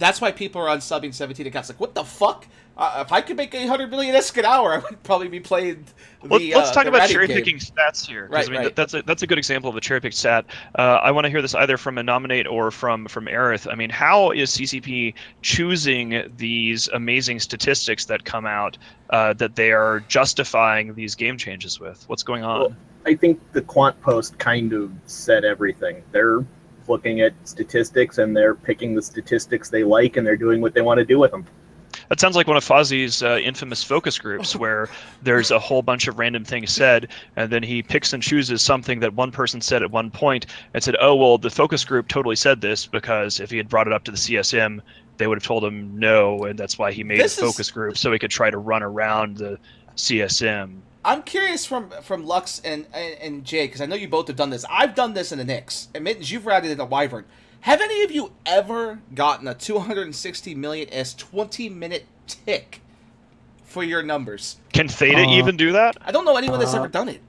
that's why people are unsubbing 17 accounts. Like, what the fuck? Uh, if I could make 800 million ISK an hour, I would probably be playing. The, Let, us uh, talk the about cherry game. picking stats here. 'cause, Right, I mean, right. that's a that's a good example of a cherry picked stat. Uh, I want to hear this either from a nominate or from from Aryth. I mean, how is CCP choosing these amazing statistics that come out uh, that they are justifying these game changes with? What's going on? Well, I think the quant post kind of said everything. They're looking at statistics and they're picking the statistics they like and they're doing what they want to do with them. That sounds like one of Fozzie's uh, infamous focus groups, where there's a whole bunch of random things said, and then he picks and chooses something that one person said at one point and said, "Oh, well, the focus group totally said this because if he had brought it up to the CSM, they would have told him no, and that's why he made This a is- focus group so he could try to run around the CSM." I'm curious from from Lux and and, and Jay because I know you both have done this. I've done this in the Nyx. And Mittens, you've routed in a Wyvern. Have any of you ever gotten a 260 million s 20 minute tick for your numbers? Can Theta Uh, even do that? I don't know anyone that's Uh, ever done it.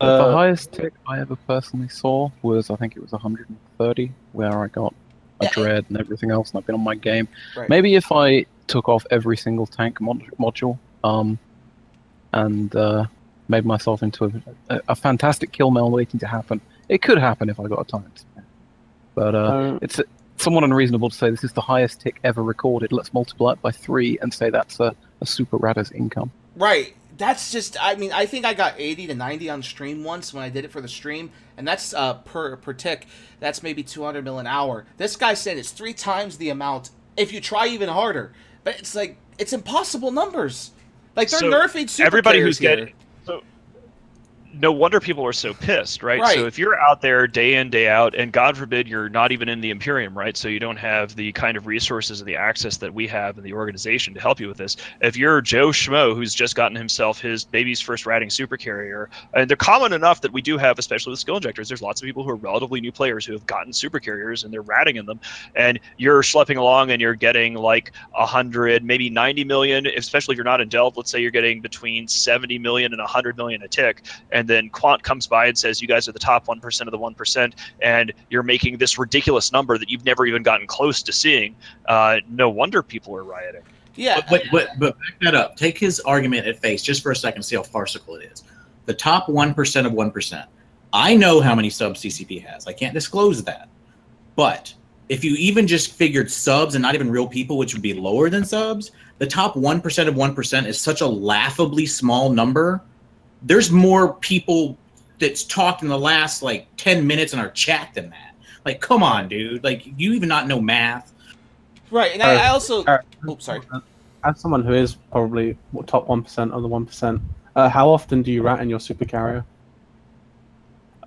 the Uh, highest tick I ever personally saw was I think it was 130, where I got a Yeah. dread and everything else, and I've been on my game. Right. Maybe if I took off every single tank mod- module, um, and uh, made myself into a, a, a fantastic kill mail waiting to happen, it could happen if I got a time. But uh, uh, it's somewhat unreasonable to say this is the highest tick ever recorded. Let's multiply it by three and say that's a, a super ratter's income. Right. That's just. I mean, I think I got 80 to 90 on stream once when I did it for the stream, and that's uh, per per tick. That's maybe 200 mil an hour. This guy said it's three times the amount if you try even harder. But it's like it's impossible numbers. Like they're So, nerfing super everybody who's getting no wonder people are so pissed right? Right. so if you're out there day in day out and god forbid you're not even in the imperium right so you don't have the kind of resources and the access that we have in the organization to help you with this if you're joe schmo who's just gotten himself his baby's first riding super carrier and they're common enough that we do have especially with skill injectors there's lots of people who are relatively new players who have gotten super carriers and they're ratting in them and you're schlepping along and you're getting like 100 maybe 90 million especially if you're not in delve let's say you're getting between 70 million and 100 million a tick and then quant comes by and says you guys are the top 1% of the 1% and you're making this ridiculous number that you've never even gotten close to seeing uh, no wonder people are rioting Yeah, But, but but but back that up. Take his argument at face just for a second. See how farcical it is. The top one percent of one percent. I know how many subs CCP has. I can't disclose that. But if you even just figured subs and not even real people, which would be lower than subs, the top one percent of one percent is such a laughably small number. There's more people that's talked in the last like ten minutes in our chat than that. Like, come on, dude. Like, you even not know math. right. And I, I also. Uh, Oh, sorry. As someone who is probably top one percent of the one percent, uh, how often do you rat in your super carrier?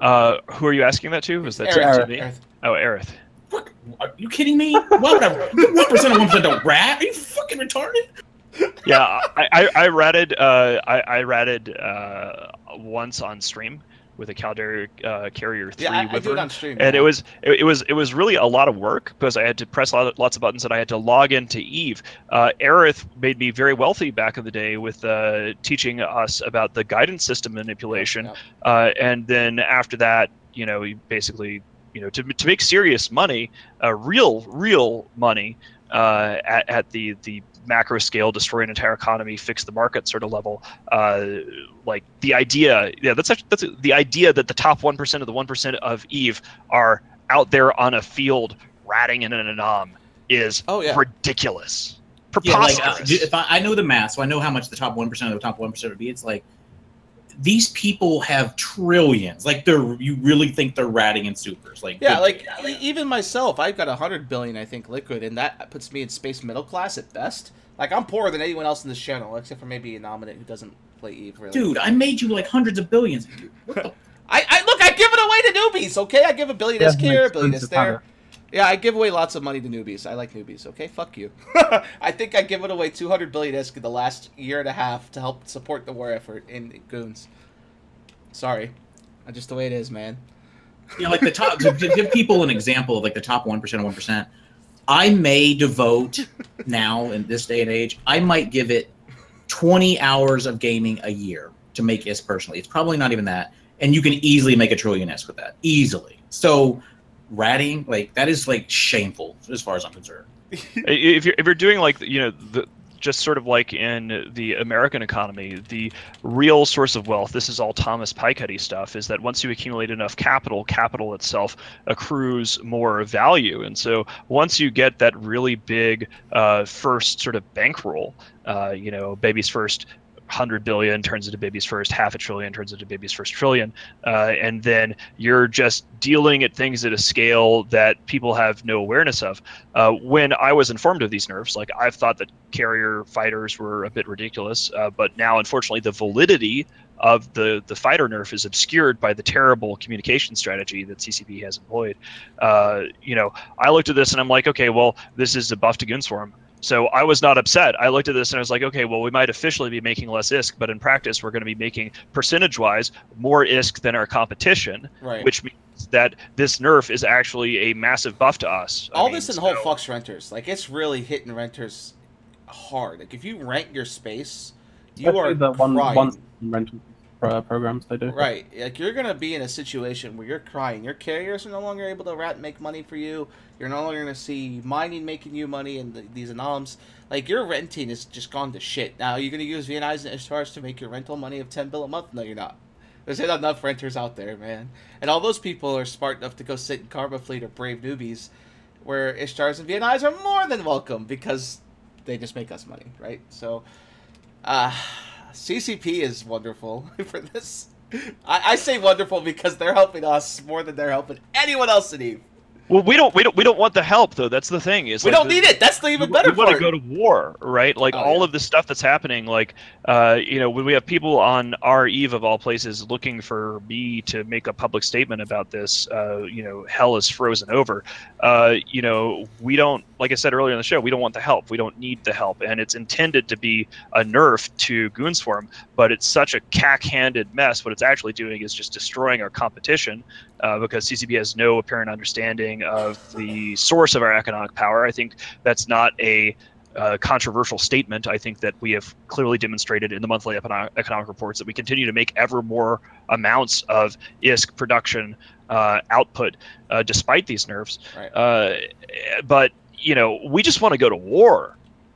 Uh, who are you asking that to? Was that to- Aryth, to me? Aryth. Oh, Aryth. Fuck, are you kidding me? What? One percent of one percent don't rat? Are you fucking retarded? yeah, I, I, I ratted uh, I, I ratted uh, once on stream with a Caldera uh, Carrier three Yeah, I, I Wyvern, on stream. and yeah. it was it, it was it was really a lot of work because I had to press lot, lots of buttons and I had to log into Eve. Uh, Aryth made me very wealthy back in the day with uh, teaching us about the guidance system manipulation, uh, and then after that, you know, he basically you know to to make serious money, uh, real real money uh, at, at the the macro scale, destroy an entire economy, fix the market sort of level. Uh, like the idea, yeah, that's actually, that's the idea that the top one percent of the one percent of Eve are out there on a field ratting in an anom is Oh yeah. ridiculous, Yeah, like preposterous. uh, if I, I know the math, so I know how much the top one percent of the top one percent would be. It's like these people have trillions. Like they're you really think they're ratting in supers? Like Yeah, like e- even myself, I've got a hundred billion, I think, liquid, and that puts me in space middle class at best. Like I'm poorer than anyone else in this channel, except for maybe a nominate who doesn't play Eve. Really, dude, I made you like hundreds of billions. What the I, I look, I give it away to newbies. Okay, I give a billion Yeah, disc here, a billion sense disc to there. Yeah, I give away lots of money to newbies. I like newbies. Okay, fuck you. I think I give it away 200 billion disc in the last year and a half to help support the war effort in Goons. Sorry, just the way it is, man. know, like the top to, to give people an example of like the top one percent of one percent. I may devote now in this day and age, I might give it twenty hours of gaming a year to make IS personally. It's probably not even that, and you can easily make a trillion S with that easily. So, ratting like that is like shameful as far as I'm concerned. if you're if you're doing like you know the just sort of like in the American economy, the real source of wealth, this is all Thomas Piketty stuff, is that once you accumulate enough capital, capital itself accrues more value. And so once you get that really big uh, first sort of bankroll, uh, you know, baby's first 100 billion turns into baby's first half a trillion turns into baby's first trillion uh, and then you're just dealing at things at a scale that people have no awareness of uh, when I was informed of these nerfs, like I've thought that carrier fighters were a bit ridiculous, uh, but now unfortunately the validity of the the fighter nerf is obscured by the terrible communication strategy that CCP has employed. Uh, you know, I looked at this and I'm like, okay, well, this is a buff to Goonswarm. So I was not upset. I looked at this and I was like, okay, well, we might officially be making less ISK, but in practice, we're going to be making percentage-wise more ISK than our competition, Right. which means that this nerf is actually a massive buff to us. I All mean, this and whole fucks renters. Like it's really hitting renters hard. Like if you rent your space, you Especially are the one crying. one rental uh, programs they do. Right. Like you're gonna be in a situation where you're crying. Your carriers are no longer able to rat make money for you. You're no longer gonna see mining making you money and the, these anoms. Like your renting is just gone to shit. Now you're gonna use VNIs and Ishtars to make your rental money of ten bill a month. No, you're not. There's not enough renters out there, man. And all those people are smart enough to go sit in Karma Fleet or Brave Newbies, where Ishtars and VNIs are more than welcome because they just make us money, right? So, uh, CCP is wonderful for this. I, I say wonderful because they're helping us more than they're helping anyone else in Eve. Well, we don't, we don't, we don't want the help though. That's the thing. Is We like don't the- need it. That's the even we, better we want to go to war, right? Like Oh, all yeah. of the stuff that's happening, like uh, you know, when we have people on our eve of all places looking for me to make a public statement about this, uh, you know, hell is frozen over. Uh, you know, we don't, like I said earlier in the show, we don't want the help. We don't need the help, and it's intended to be a nerf to Goonswarm, but it's such a cack-handed mess. What it's actually doing is just destroying our competition uh, because CCP has no apparent understanding of the source of our economic power. I think that's not a uh, controversial statement. I think that we have clearly demonstrated in the monthly economic, economic reports that we continue to make ever more amounts of ISK production uh, output uh, despite these nerfs. Right. Uh, but you know, we just want to go to war.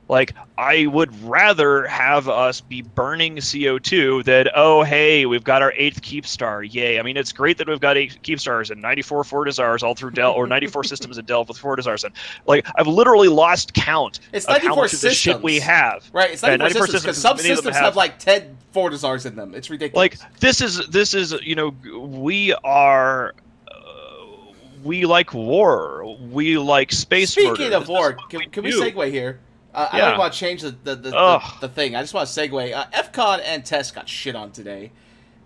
Like, I would rather have us be burning CO2 than, oh, hey, we've got our eighth Keepstar. Yay. I mean, it's great that we've got eight Keepstars and 94 Fortizars all through Delve, or 94 systems in Delve with Fortizars. And, like, I've literally lost count It's of how 94 much of this shit we have. Right, it's Yeah, 94, 94 systems because systems, some many of them systems have- have like 10 Fortizars in them. It's ridiculous. like this is this is you know we are we like war we like space Speaking murder. of war, is what can, can we segue here? Uh, I don't want to change the the, the, the, the thing. I just want to segue. Uh, FCON and Test got shit on today,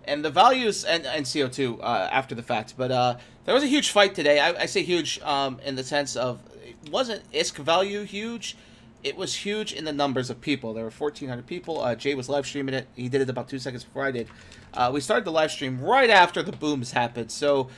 and the values and, and CO2 uh, after the fact. But uh, there was a huge fight today. I, I say huge um, in the sense of it wasn't ISK value huge. It was huge in the numbers of people. There were 1,400 people. Uh, Jay was live streaming it. He did it about two seconds before I did. Uh, we started the live stream right after the booms happened. So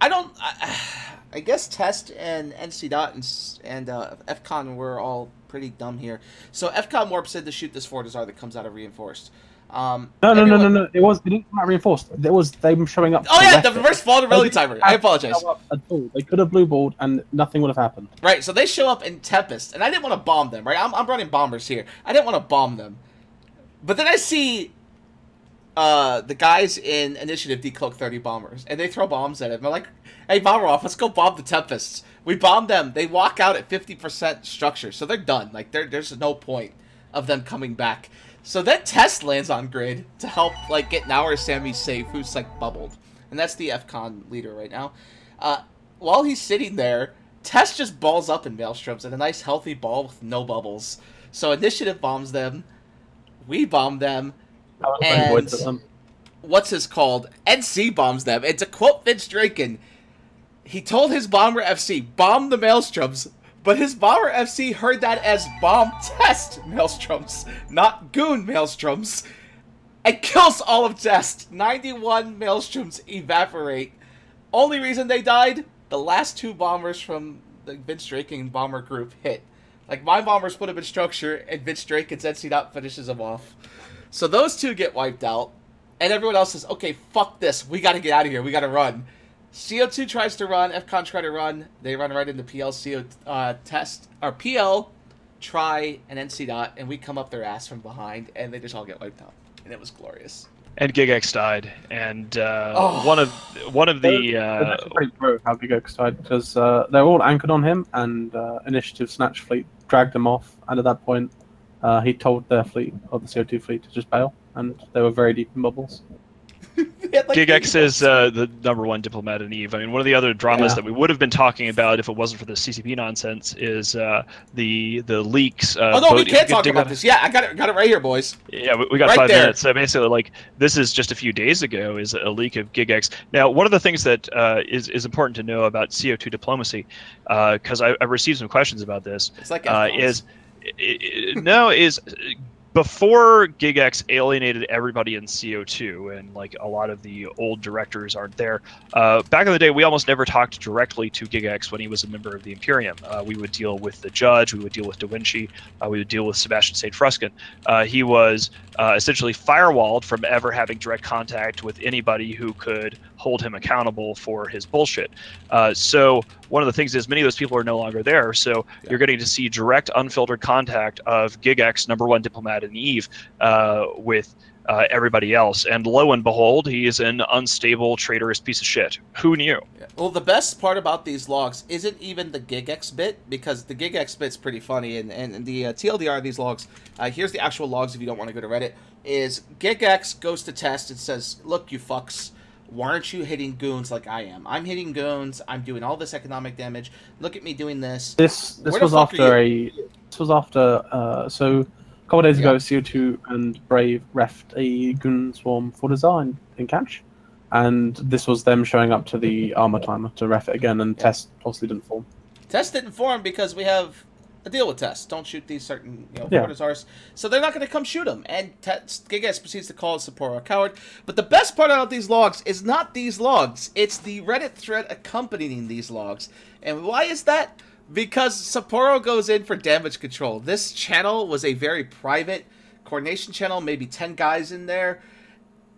I don't. I, I guess Test and NC Dot and, and uh, FCon were all pretty dumb here. So FCon Warp said to shoot this Fortizar that comes out of reinforced. Um, No, no, no, no, no. It was. It didn't come out reinforced. It was them showing up. Oh yeah, the reverse vulnerability timer. I apologize. show At all. They could have blue balled and nothing would have happened. Right, so they show up in Tempest, and I didn't want to bomb them. Right, I'm, I'm running bombers here. I didn't want to bomb them, but then I see uh, the guys in Initiative decloak 30 bombers, and they throw bombs at it. I'm like, "Hey, bomber off! Let's go bomb the Tempests." We bomb them. They walk out at 50% structure, so they're done. Like, there's no point of them coming back. So then Test lands on grid to help like get Nauer Sammy safe, who's like bubbled, and that's the FCon leader right now. Uh, while he's sitting there, Test just balls up in Maelstroms and a nice healthy ball with no bubbles. So Initiative bombs them, we bomb them. And- them. What's his called? NC bombs them. And to quote Vince Draken, he told his bomber FC bomb the Maelstroms, but his bomber FC heard that as bomb test Maelstroms, not goon Maelstroms, and kills all of test. 91 Maelstroms evaporate. Only reason they died, the last two bombers from the Vince Draken bomber group hit. Like my bombers put him in structure, and Vince Draken's NC dot finishes him off. So those two get wiped out, and everyone else says, "Okay, fuck this. We got to get out of here. We got to run." CO2 tries to run. FCon try to run. They run right into PL CO uh, test or PL try and NC dot, and we come up their ass from behind, and they just all get wiped out, and it was glorious. and GigX died and uh, Oh. one of one of the It's uh, pretty pro how GigX died because uh, they're all anchored on him, and uh, Initiative Snatch Fleet dragged him off. And at that point, uh, he told their fleet, or the CO2 fleet, to just bail, and they were very deep in bubbles. They had, like, GigX 80 is uh, the number one diplomat in Eve. I mean, one of the other dramas Yeah. that we would have been talking about if it wasn't for the CCP nonsense is uh, the the leaks. Uh, Oh no, we vote- if you can't talk dig about this. Yeah, I got it. Got it right here, boys. Yeah, we, we got Right five there. minutes. So basically, like this is just a few days ago is a leak of GigX. Now, one of the things that uh, is is important to know about CO2 diplomacy, because I, I received some questions about this, It's like uh, is no is before GigX alienated everybody in CO2 and like a lot of the old directors aren't there. Uh, back in the day, we almost never talked directly to GigX when he was a member of the Imperium. Uh, we would deal with the judge, we would deal with Da Vinci, uh, we would deal with Sebastian St. Fruskin. Uh, he was uh, essentially firewalled from ever having direct contact with anybody who could hold him accountable for his bullshit. Uh, so one of the things is many of those people are no longer there. So Yeah. you're getting to see direct, unfiltered contact of GigX, number one diplomat in Eve, uh, with uh, everybody else. And lo and behold, he is an unstable, traitorous piece of shit. Who knew? Yeah. Well, the best part about these logs isn't even the GigX bit because the GigX bit's pretty funny, and and the uh, TLDR of these logs. Uh, here's the actual logs if you don't want to go to Reddit. Is GigX goes to test and says, "Look, you fucks." Why aren't you hitting goons like I am? I'm hitting goons. I'm doing all this economic damage. Look at me doing this. This this Where was after a this was after uh, so a couple days Yeah. ago CO2 and Brave refed a goon swarm for design in catch, and this was them showing up to the armor timer to ref it again, and Yeah. test obviously didn't form. Test didn't form because we have a deal with Test. Don't shoot these certain you know Yeah. Fortizars. So they're not going to come shoot them. And Test Gigas proceeds to call Sapporo a coward. But the best part about these logs is not these logs. It's the Reddit thread accompanying these logs. And why is that? Because Sapporo goes in for damage control. This channel was a very private coordination channel, maybe 10 guys in there.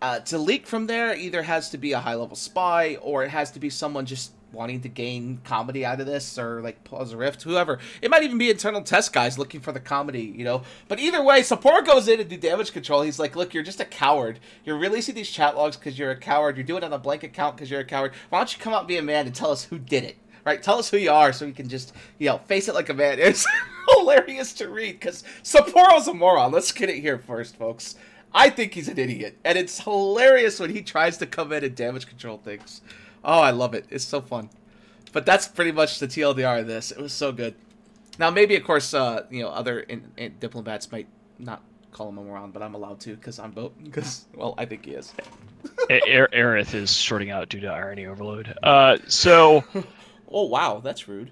Uh, to leak from there either has to be a high level spy or it has to be someone just wanting to gain comedy out of this or like pause a rift, whoever. It might even be internal test guys looking for the comedy, you know. But either way, Sapporo goes in and do damage control. He's like, look, you're just a coward. You're releasing these chat logs because you're a coward. You're doing it on a blank account because you're a coward. Why don't you come out and be a man and tell us who did it? Right, tell us who you are so we can just, you know, face it like a man. It's hilarious to read because Sapporo's a moron. Let's get it here first, folks. I think he's an idiot, and it's hilarious when he tries to come in and damage control things. Oh, I love it. It's so fun. But that's pretty much the TLDR of this. It was so good. Now, maybe, of course, uh, you know, other in, in diplomats might not call him a moron, but I'm allowed to because I'm vote. Because, well, I think he is. Aryth is shorting out due to irony overload. Uh, so. oh wow, that's rude.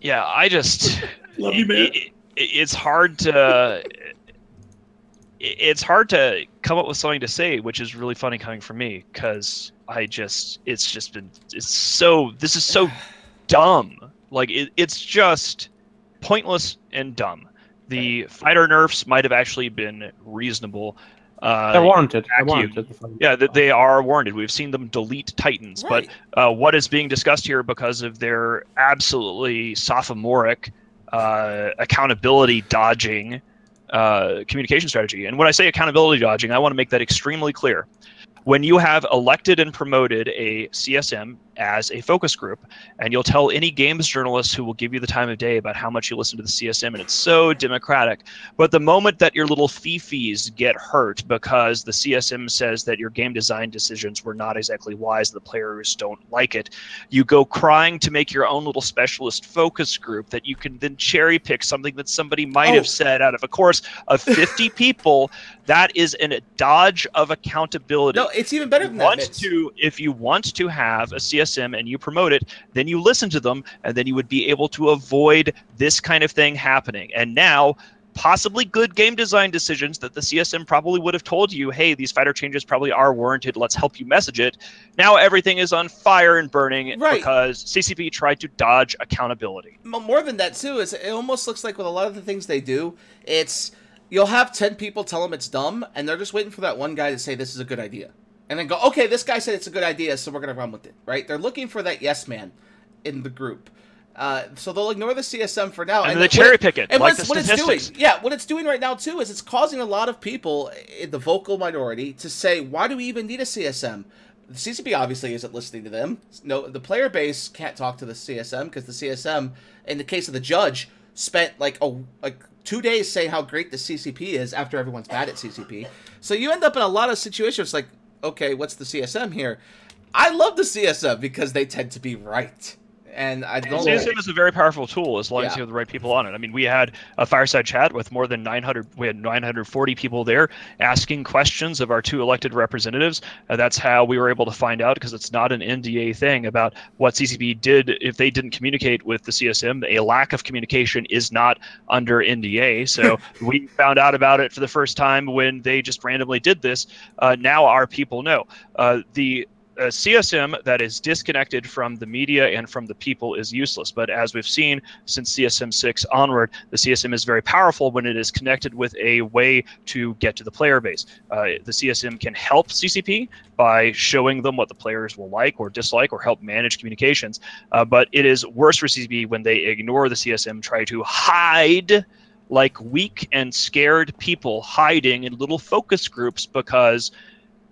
Yeah, I just. Love you, man. It, it, it's hard to. It's hard to come up with something to say, which is really funny coming from me, because I just it's just been it's so this is so dumb. Like it, it's just pointless and dumb. The fighter nerfs might have actually been reasonable. Uh, They're warranted. They're warranted. Yeah, that they are warranted. We've seen them delete Titans, Right. but uh, what is being discussed here because of their absolutely sophomoric uh, accountability dodging uh, communication strategy. And when I say accountability dodging, I want to make that extremely clear. When you have elected and promoted a CSM as a focus group, and you'll tell any games journalist who will give you the time of day about how much you listen to the CSM, and it's so democratic. But the moment that your little fifis get hurt because the CSM says that your game design decisions were not exactly wise, the players don't like it, you go crying to make your own little specialist focus group that you can then cherry pick something that somebody might Oh. have said out of a course of 50 people. That is an, a dodge of accountability No, it's even better than that. want Mitch. to if you want to have a CSM and you promote it, then you listen to them, and then you would be able to avoid this kind of thing happening. And now, possibly good game design decisions that the CSM probably would have told you, hey, these fighter changes probably are warranted. Let's help you message it. Now everything is on fire and burning Right. because CCP tried to dodge accountability. More than that too is it almost looks like with a lot of the things they do it's you'll have 10 people tell them it's dumb and they're just waiting for that one guy to say this is a good idea and then go okay this guy said it's a good idea so we're going to run with it right they're looking for that yes man in the group uh, so they'll ignore the CSM for now, And and, they cherry pick it, And like what, it's, what it's doing, yeah, what it's doing right now too is it's causing a lot of people in the vocal minority to say, "Why do we even need a CSM?" The CCP obviously isn't listening to them. No, the player base can't talk to the CSM because the CSM, in the case of the judge, spent like a like two days saying how great the CCP is after everyone's bad at CCP. So you end up in a lot of situations like, okay, what's the CSM here? I love the CSM because they tend to be right, and I don't. CSM is a very powerful tool as long as you have the right people on it. I mean, we had a fireside chat with more than 900, we had 940 people there asking questions of our two elected representatives. Uh, that's how we were able to find out because it's not an NDA thing about what CCP did if they didn't communicate with the CSM. A lack of communication is not under NDA. So we found out about it for the first time when they just randomly did this. Uh, now our people know. Uh, the a CSM that is disconnected from the media and from the people is useless. But as we've seen since CSM 6 onward, the CSM is very powerful when it is connected with a way to get to the player base. Uh, the CSM can help CCP by showing them what the players will like or dislike or help manage communications. Uh, but it is worse for CCP when they ignore the CSM, try to hide like weak and scared people hiding in little focus groups because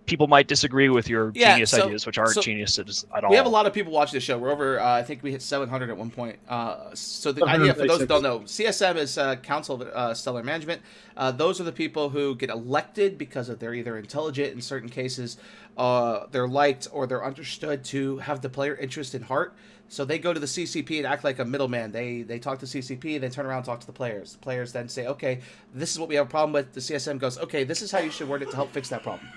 people might disagree with your Yeah, genius so- ideas, which aren't so geniuses at all. We have a lot of people watching the show. We're over. Uh, I think we hit 700 at one point. Uh, so the idea, for those who don't know, CSM is uh, Council of uh, Stellar Management. Uh, those are the people who get elected because of they're either intelligent in certain cases, uh, they're liked, or they're understood to have the player interest in heart. So they go to the CCP and act like a middleman. They they talk to CCP, then turn around and talk to the players. The players then say, okay, this is what we have a problem with. The CSM goes, okay, this is how you should word it to help fix that problem.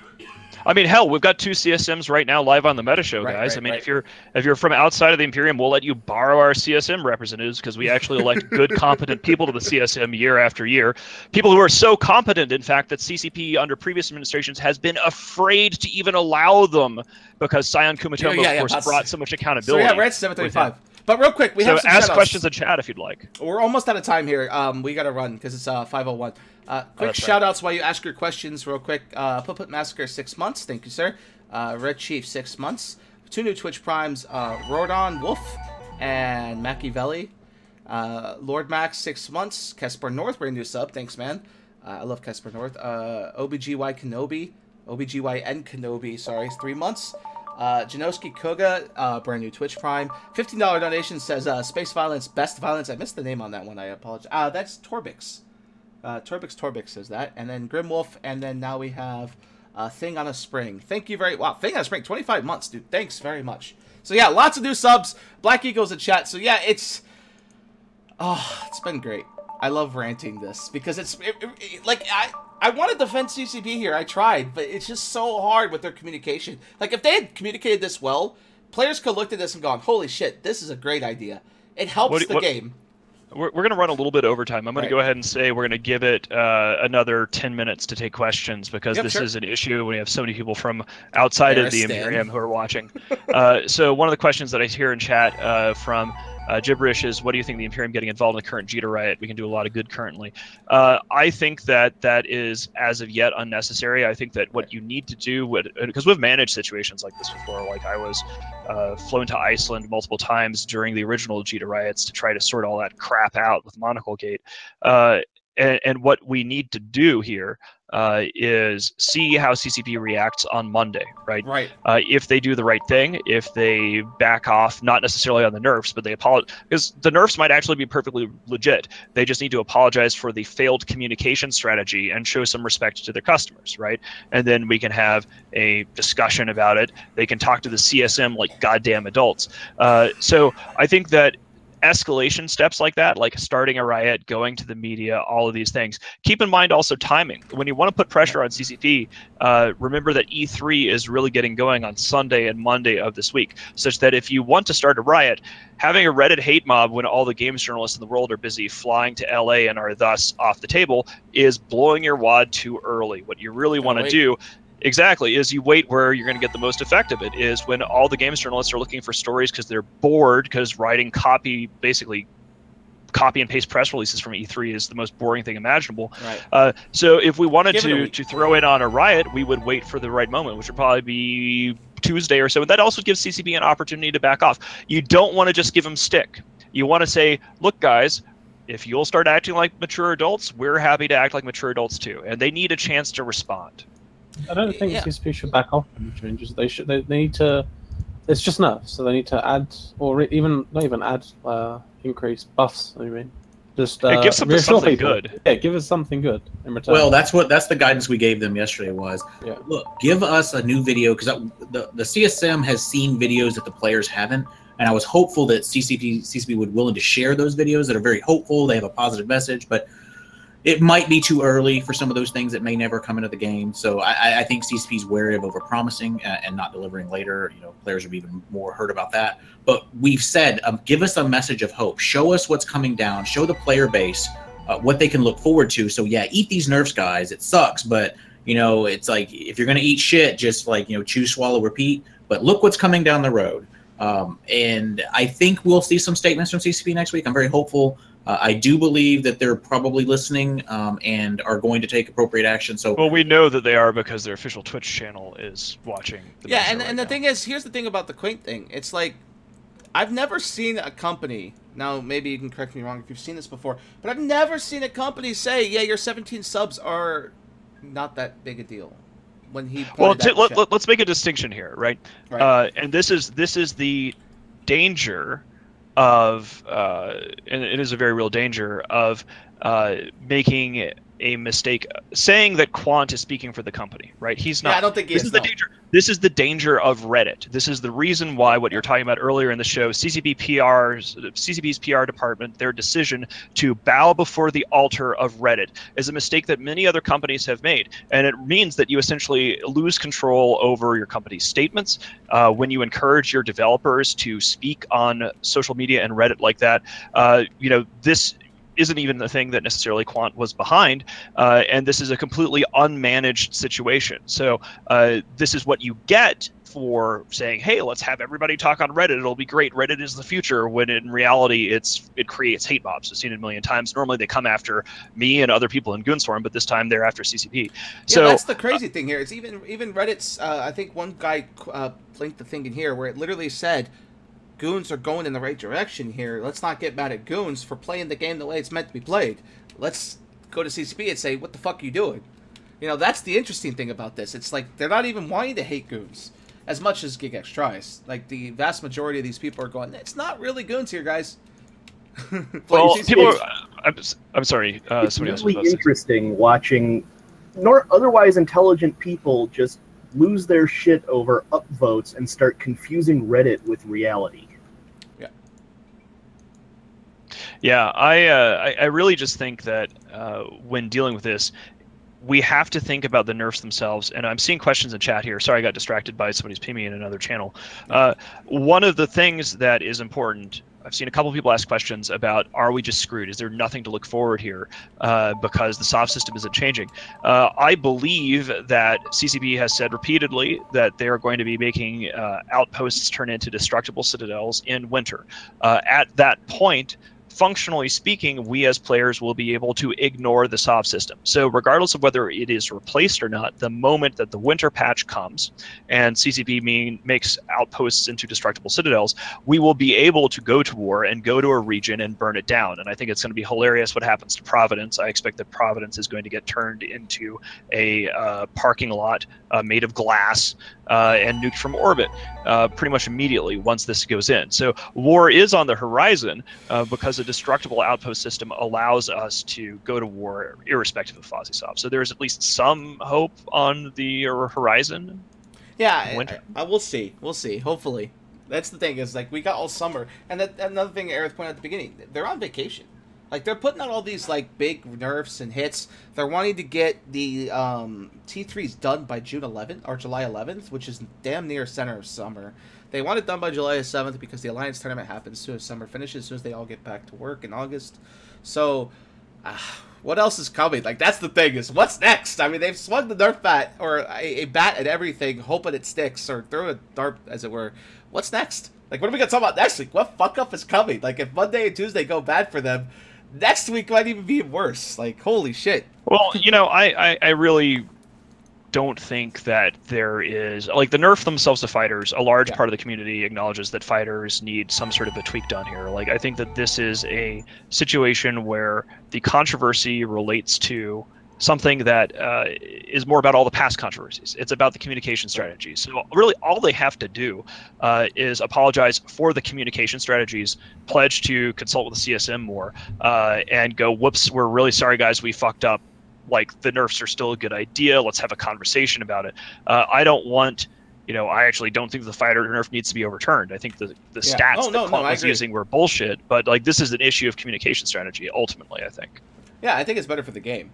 I mean, hell, we've got two CSMs right now live on the Meta Show, Right, guys. right, I mean, right. if you're if you're from outside of the Imperium, we'll let you borrow our CSM representatives because we actually elect good, competent people to the CSM year after year. People who are so competent, in fact, that CCP under previous administrations has been afraid to even allow them because Sion Kumitomo, Yeah, yeah, of course, that's- brought so much So accountability. yeah, we're 735. But real quick, we so have some ask questions in chat if you'd like. We're almost out of time here. Um, we got to run because it's uh, 501. Uh, quick right. shout outs while you ask your questions, real quick. Uh, Put Put Massacre, six months. Thank you, sir. Uh, Red Chief, six months. two new Twitch primes, uh, Rodon Wolf and Machiavelli. Uh, Lord Max, six months. Kesper North, brand new sub. Thanks, man. Uh, I love Kesper North. Uh, OBGY Kenobi. OBGYN Kenobi, sorry, three months. Uh, Janoski Koga, uh, brand new Twitch Prime. $15 donation says uh, Space Violence, Best Violence. I missed the name on that one. I apologize. Uh, that's Torbix. Uh, Torbix Torbix says that. And then Grimwolf. And then now we have uh, Thing on a Spring. Thank you very Wow, Thing on a Spring. 25 months, dude. Thanks very much. So yeah, lots of new subs. Black Eagles in chat. So yeah, it's. Oh, it's been great. I love ranting this because it's it, it, it, like I I want to defend CCP here. I tried, but it's just so hard with their communication. Like if they had communicated this well, players could have looked at this and gone, "Holy shit, this is a great idea." It helps What- the what- game. We're, we're going to run a little bit over time. I'm going Right. to go ahead and say we're going to give it uh, another 10 minutes to take questions because Yep, this sure. is an issue when we have so many people from outside of the. Imperium who are watching. uh, so one of the questions that I hear in chat uh, from uh, Gibberish is, what do you think the Imperium getting involved in the current Jita riot? We can do a lot of good currently. Uh, I think that that is, as of yet, unnecessary. I think that what you need to do, because we've managed situations like this before. Like I was uh, flown to Iceland multiple times during the original Jita riots to try to sort all that crap out with Monocle Gate. And, and what we need to do here uh, is see how CCP reacts on Monday, right? Right. uh, if they do the right thing, if they back off, not necessarily on the nerfs, but they apologize because the nerfs might actually be perfectly legit. They just need to apologize for the failed communication strategy and show some respect to their customers, right? And then we can have a discussion about it. They can talk to the CSM like goddamn adults. Uh, so I think that escalation steps like that, like starting a riot, going to the media, all of these things. Keep in mind also timing. When you want to put pressure on CCP, uh, remember that E3 is really getting going on Sunday and Monday of this week, such that if you want to start a riot, having a Reddit hate mob when all the games journalists in the world are busy flying to LA and are thus off the table is blowing your wad too early. What you really want to do Exactly. Is you wait where you're going to get the most effect of it is when all the games journalists are looking for stories because they're bored because writing copy basically copy and paste press releases from E3 is the most boring thing imaginable. Right. Uh, so if we wanted Give to to throw in on a riot, we would wait for the right moment, which would probably be Tuesday or so. And that also gives CCP an opportunity to back off. You don't want to just give them stick. You want to say, look, guys. If you'll start acting like mature adults, we're happy to act like mature adults too, and they need a chance to respond. I don't think Yeah. CCP should back off from the changes. They should. They, they need to. It's just nerfs, so they need to add, or re- even not even add, uh, increase buffs. I mean, just uh, Yeah, give something- something people. good. Yeah, give us something good in return. Well, that's what that's the guidance we gave them yesterday was Yeah. look, give us a new video because the the CSM has seen videos that the players haven't, and I was hopeful that CCP CCP would willing to share those videos that are very hopeful. They have a positive message, but it might be too early for some of those things that may never come into the game. So I, I- think CCP is wary of overpromising uh, and not delivering later. You know, players are even more hurt about that. But we've said, um, give us a message of hope. Show us what's coming down. Show the player base uh, what they can look forward to. So yeah, eat these nerfs, guys. It sucks, but you know, it's like if you're gonna eat shit, just like you know, chew, swallow, repeat. But look what's coming down the road. Um, and I think we'll see some statements from CCP next week. I'm very hopeful. Uh, I do believe that they're probably listening um, and are going to take appropriate action. So Well, we know that they are because their official Twitch channel is watching. The Yeah, and, right and the thing is, here's the thing about the Quant thing. It's like, I've never seen a company. Now, maybe you can correct me wrong if you've seen this before, but I've never seen a company say, "Yeah, your 17 subs are not that big a deal." When he well, t- let, chat. let, us make a distinction here, right? Right. Uh, and this is this is the danger of, uh, and it is a very real danger of uh, making a mistake, saying that Quant is speaking for the company, right? He's not. yeah, I don't think he this is. the danger. This is the danger of Reddit. This is the reason why what you're talking about earlier in the show, CCP PR's, CCP's PR department, their decision to bow before the altar of Reddit is a mistake that many other companies have made, and it means that you essentially lose control over your company's statements uh, when you encourage your developers to speak on social media and Reddit like that. Uh, you know this isn't even the thing that necessarily Quant was behind, uh, and this is a completely unmanaged situation. So uh, this is what you get for saying, "Hey, let's have everybody talk on Reddit. It'll be great. Reddit is the future." When in reality, it's it creates hate mobs. I've seen it a million times. Normally, they come after me and other people in Goonswarm, but this time they're after CCP. Yeah, so that's the crazy thing here. It's even even Reddit's. Uh, I think one guy uh, linked the thing in here where it literally said, "Goons are going in the right direction here. Let's not get mad at goons for playing the game the way it's meant to be played. Let's go to CCP and say, what the fuck are you doing?" You know, that's the interesting thing about this. It's like they're not even wanting to hate goons as much as GigX tries. Like the vast majority of these people are going, "It's not really goons here, guys." well, Please. people. Are, I'm, I'm sorry. Uh, it's somebody else was really about to interesting watching nor otherwise intelligent people just lose their shit over upvotes and start confusing Reddit with reality. Yeah, I, uh, I I really just think that uh, when dealing with this, we have to think about the nerfs themselves. And I'm seeing questions in chat here. Sorry, I got distracted by somebody's pinging in another channel. Uh, one of the things that is important. I've seen a couple people ask questions about: Are we just screwed? Is there nothing to look forward here uh, because the sov system isn't changing? Uh, I believe that CCP has said repeatedly that they are going to be making uh, outposts turn into destructible citadels in winter. Uh, at that point, functionally speaking, we as players will be able to ignore the sov system. So, regardless of whether it is replaced or not, the moment that the winter patch comes and CCP mean, makes outposts into destructible citadels, we will be able to go to war and go to a region and burn it down. And I think it's going to be hilarious what happens to Providence. I expect that Providence is going to get turned into a uh, parking lot uh, made of glass uh, and nuked from orbit uh, pretty much immediately once this goes in. So, war is on the horizon uh, because destructible outpost system allows us to go to war irrespective of FozzieSov. So there's at least some hope on the horizon. Yeah, I, Winter. I, I- we'll see. We'll see. Hopefully, that's the thing is like we got all summer, and that, another thing Aryth pointed out at the beginning, they're on vacation. Like they're putting out all these like big nerfs and hits. They're wanting to get the um, T3s done by June 11th or July 11th, which is damn near center of summer. They want it done by July 7th because the Alliance tournament happens soon as summer finishes, soon as they all get back to work in August. So, ah, what else is coming? Like that's the thing is what's next? I mean, they've swung the Nerf bat or a, a bat at everything, hoping it sticks or throw a dart as it were. What's next? Like what are we gonna talk about next week? What fuck up is coming? Like if Monday and Tuesday go bad for them, next week might even be worse. Like holy shit. Well, you know, I, I, I really don't think that there is like the nerf themselves to fighters a large Yeah. part of the community acknowledges that fighters need some sort of a tweak done here. Like i think that this is a situation where the controversy relates to something that uh, is more about all the past controversies. It's about the communication strategies so really all they have to do uh, is apologize for the communication strategies pledge to consult with the csm more uh, and go whoops we're really sorry guys we fucked up like the nerfs are still a good idea. Let's have a conversation about it. Uh, I don't want, you know, I actually don't think the fighter nerf needs to be overturned. I think the the Yeah. stats Oh, no, that no, I was using were bullshit. But like this is an issue of communication strategy. Ultimately, I think. Yeah, I think it's better for the game.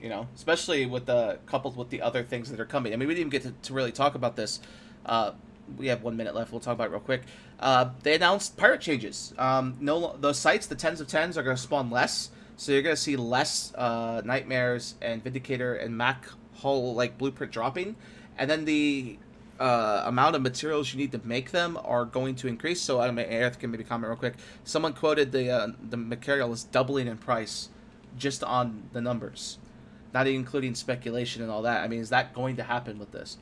You know, especially with the coupled with the other things that are coming. I mean, we didn't even get to, to really talk about this. Uh, we have one minute left. We'll talk about it real quick. Uh, they announced pirate changes. Um, no, the sites, the tens of tens, are going to spawn less. So you're going to see less uh, nightmares and Vindicator and Mac Hull like blueprint dropping, and then the uh, amount of materials you need to make them are going to increase. So I know, Aryth can maybe comment real quick. Someone quoted the uh, the material is doubling in price just on the numbers, not including speculation and all that. I mean, is that going to happen with this?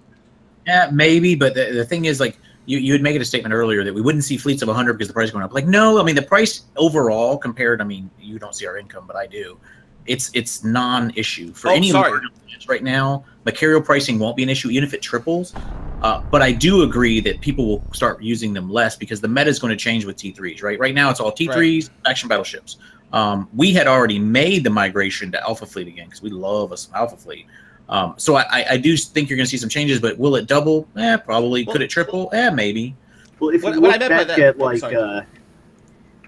Yeah, maybe, but the, the thing is, like, you, you had made a statement earlier that we wouldn't see fleets of 100 because the price is going up. Like, no, I mean, the price overall compared, I mean, you don't see our income, but I do. It's it's non-issue for Oh, any sorry. right now. Material pricing won't be an issue, even if it triples. Uh, but I do agree that people will start using them less because the meta is going to change with T3s. Right, right now it's all T3s, action battleships. Um, we had already made the migration to Alpha Fleet again because we love us some Alpha Fleet. Um, so I, I- I do think you're going to see some changes, but will it double? Eh, probably. Could it triple? Eh, maybe. Well, if What- you what I look meant back that- at like, uh,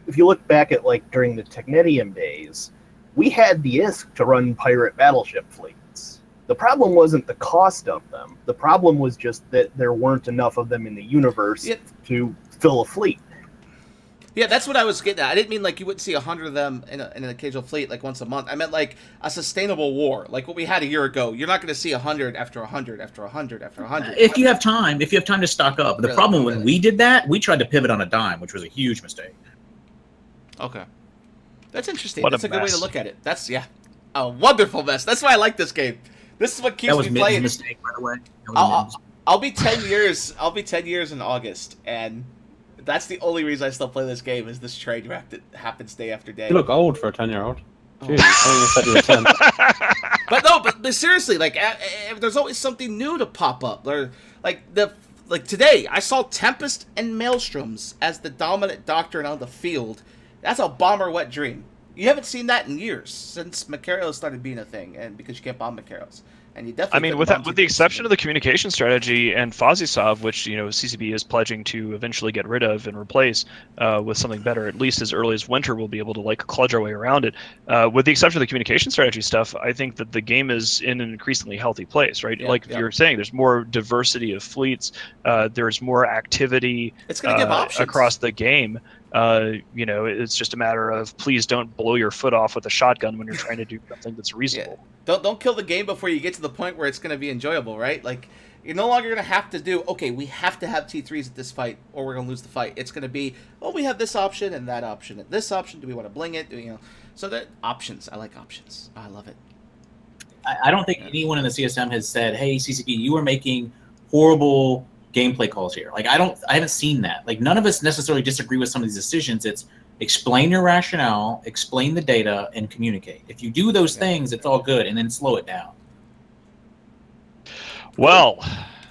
if you look back at like during the Technetium days, we had the ISK to run pirate battleship fleets. The problem wasn't the cost of them. The problem was just that there weren't enough of them in the universe Yeah. to fill a fleet. Yeah, that's what I was getting at. I didn't mean like you wouldn't see a hundred of them in, a, in an occasional fleet like once a month. I meant like a sustainable war, like what we had a year ago. You're not going to see a hundred after a hundred after a hundred after a hundred. If you have time, if you have time to stock up. The Really, problem when we did that, we tried to pivot on a dime, which was a huge mistake. Okay. That's interesting. What a That's a, good way to look at it. That's yeah, a wonderful mess. That's why I like this game. This is what keeps That was me Mitten's playing. mistake, by the way. I'll, I'll, I'll be ten years. I'll be ten years in August, and that's the only reason I still play this game is this train wreck that happens day after day. You look old for a ten-year-old. Oh. Jeez, I think you said ten. But no, but, but seriously, like uh, uh, there's always something new to pop up. Or like the like today, I saw Tempest and Maelstroms as the dominant doctrine on the field. That's a bomber wet dream. You haven't seen that in years since Machariel started being a thing, and because you can't bomb Machariels, and you definitely. I mean, with that, with the exception of the communication strategy and FozzieSov, which you know CCP is pledging to eventually get rid of and replace uh, with something better, at least as early as winter, we'll be able to like cludge our way around it. Uh, with the exception of the communication strategy stuff, I think that the game is in an increasingly healthy place, right? Yeah, like yeah. you're saying, there's more diversity of fleets, uh, there's more activity it's going to give uh, options across the game. Uh, you know, it's just a matter of please don't blow your foot off with a shotgun when you're trying to do something that's reasonable. Don't don't kill the game before you get to the point where it's going to be enjoyable, right? Like you're no longer going to have to do okay. We have to have T3s at this fight, or we're going to lose the fight. It's going to be oh, we have this option and that option and this option. Do we want to bling it? Do you know? So that options. I like options. I love it. I, I don't think anyone in the CSM has said, "Hey, CCP, you are making horrible gameplay calls here." Like, I don't, I haven't seen that. Like, none of us necessarily disagree with some of these decisions. It's explain your rationale, explain the data, and communicate. If you do those Yeah. things, it's all good, and then slow it down. Well,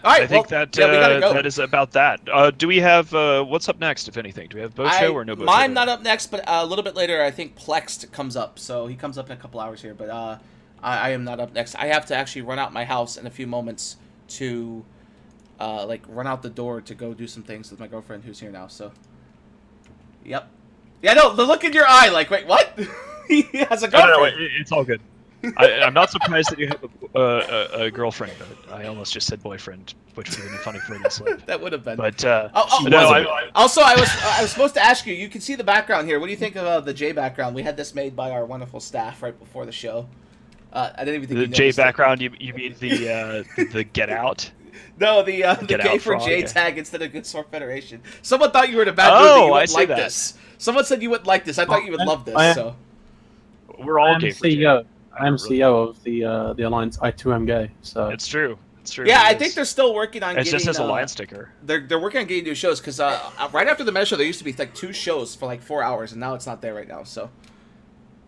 All right, I think well, that yeah, uh, go. that is about that. Uh, do we have uh, what's up next, if anything? Do we have Bocho I, or no Bocho? mine not up next, but uh, a little bit later. I think Plext comes up, so he comes up in a couple hours here. But uh, I, I am not up next. I have to actually run out my house in a few moments to, uh, like run out the door to go do some things with my girlfriend who's here now. So, yep, yeah. No, the look in your eye, like, wait, what? he has a No, no, girlfriend. no, it- it's all good. I, I'm not surprised that you have a, uh, a, a girlfriend, but I almost just said boyfriend, which would have been funny for me to slip. that would have been. But uh, Oh, oh, no, I, I- Also, I was I was supposed to ask you. You can see the background here. What do you think of uh, the J background? We had this made by our wonderful staff right before the show. Uh, I didn't even think the J background. You, you mean the uh, the- the Get Out? No, the uh, the Get Gay out for J tag instead of Goonswarm Federation. Someone thought you were in a bad mood. that Oh, you I wouldn't see like that. this. Someone said you wouldn't like this. I thought you would love this. I- so We're all I'm gay for CEO. I am Really. CEO of the uh, the alliance. I too am gay. So It's true. It's true. yeah, It I is. think they're still working on It's getting. just as a uh, line sticker. they're they're working on getting new shows because uh, uh, right after the meta show there used to be like two shows for like four hours and now it's not there right now. So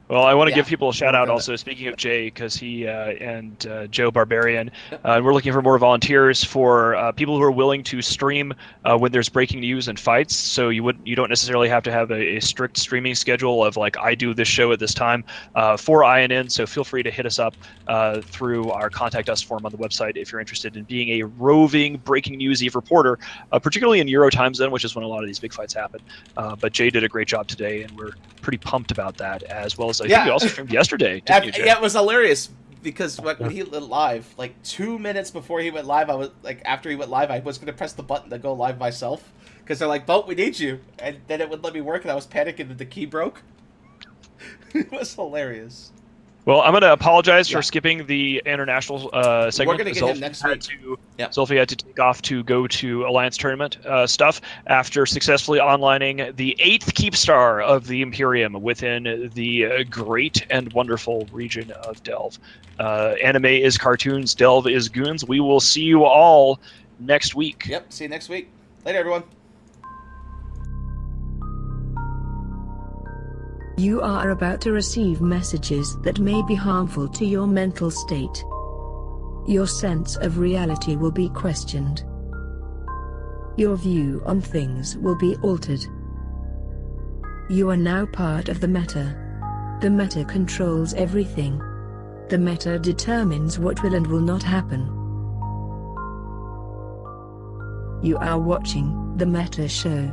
Well, I want to Yeah, give people a shout out also. Speaking of Jay, because he uh, and uh, Joe Barbarian, uh, we're looking for more volunteers for uh, people who are willing to stream uh, when there's breaking news and fights. So you would you don't necessarily have to have a, a strict streaming schedule of like I do this show at this time uh, for INN. So feel free to hit us up uh, through our contact us form on the website if you're interested in being a roving breaking news eve reporter, uh, particularly in Euro time zone, which is when a lot of these big fights happen. Uh, but Jay did a great job today, and we're pretty pumped about that as well as I Yeah. think you also streamed yesterday, yeah, didn't you, Jay? yeah, it was hilarious because when, when he went live, like two minutes before he went live, I was like, after he went live, I was gonna press the button to go live myself because they're like, "Boat, we need you," and then it would let me work, and I was panicking that the key broke. it was hilarious. Well, I'm going to apologize Yeah. for skipping the international uh, segment. gonna get him next week. To, Yep. Zolfi had to take off to go to Alliance tournament uh, stuff after successfully onlining the eighth Keepstar of the Imperium within the uh, great and wonderful region of Delve. Uh, anime is cartoons, Delve is goons. We will see you all next week. Yep. See you next week. Later, everyone. You are about to receive messages that may be harmful to your mental state. Your sense of reality will be questioned. Your view on things will be altered. You are now part of the meta. The meta controls everything. The meta determines what will and will not happen. You are watching The Meta Show.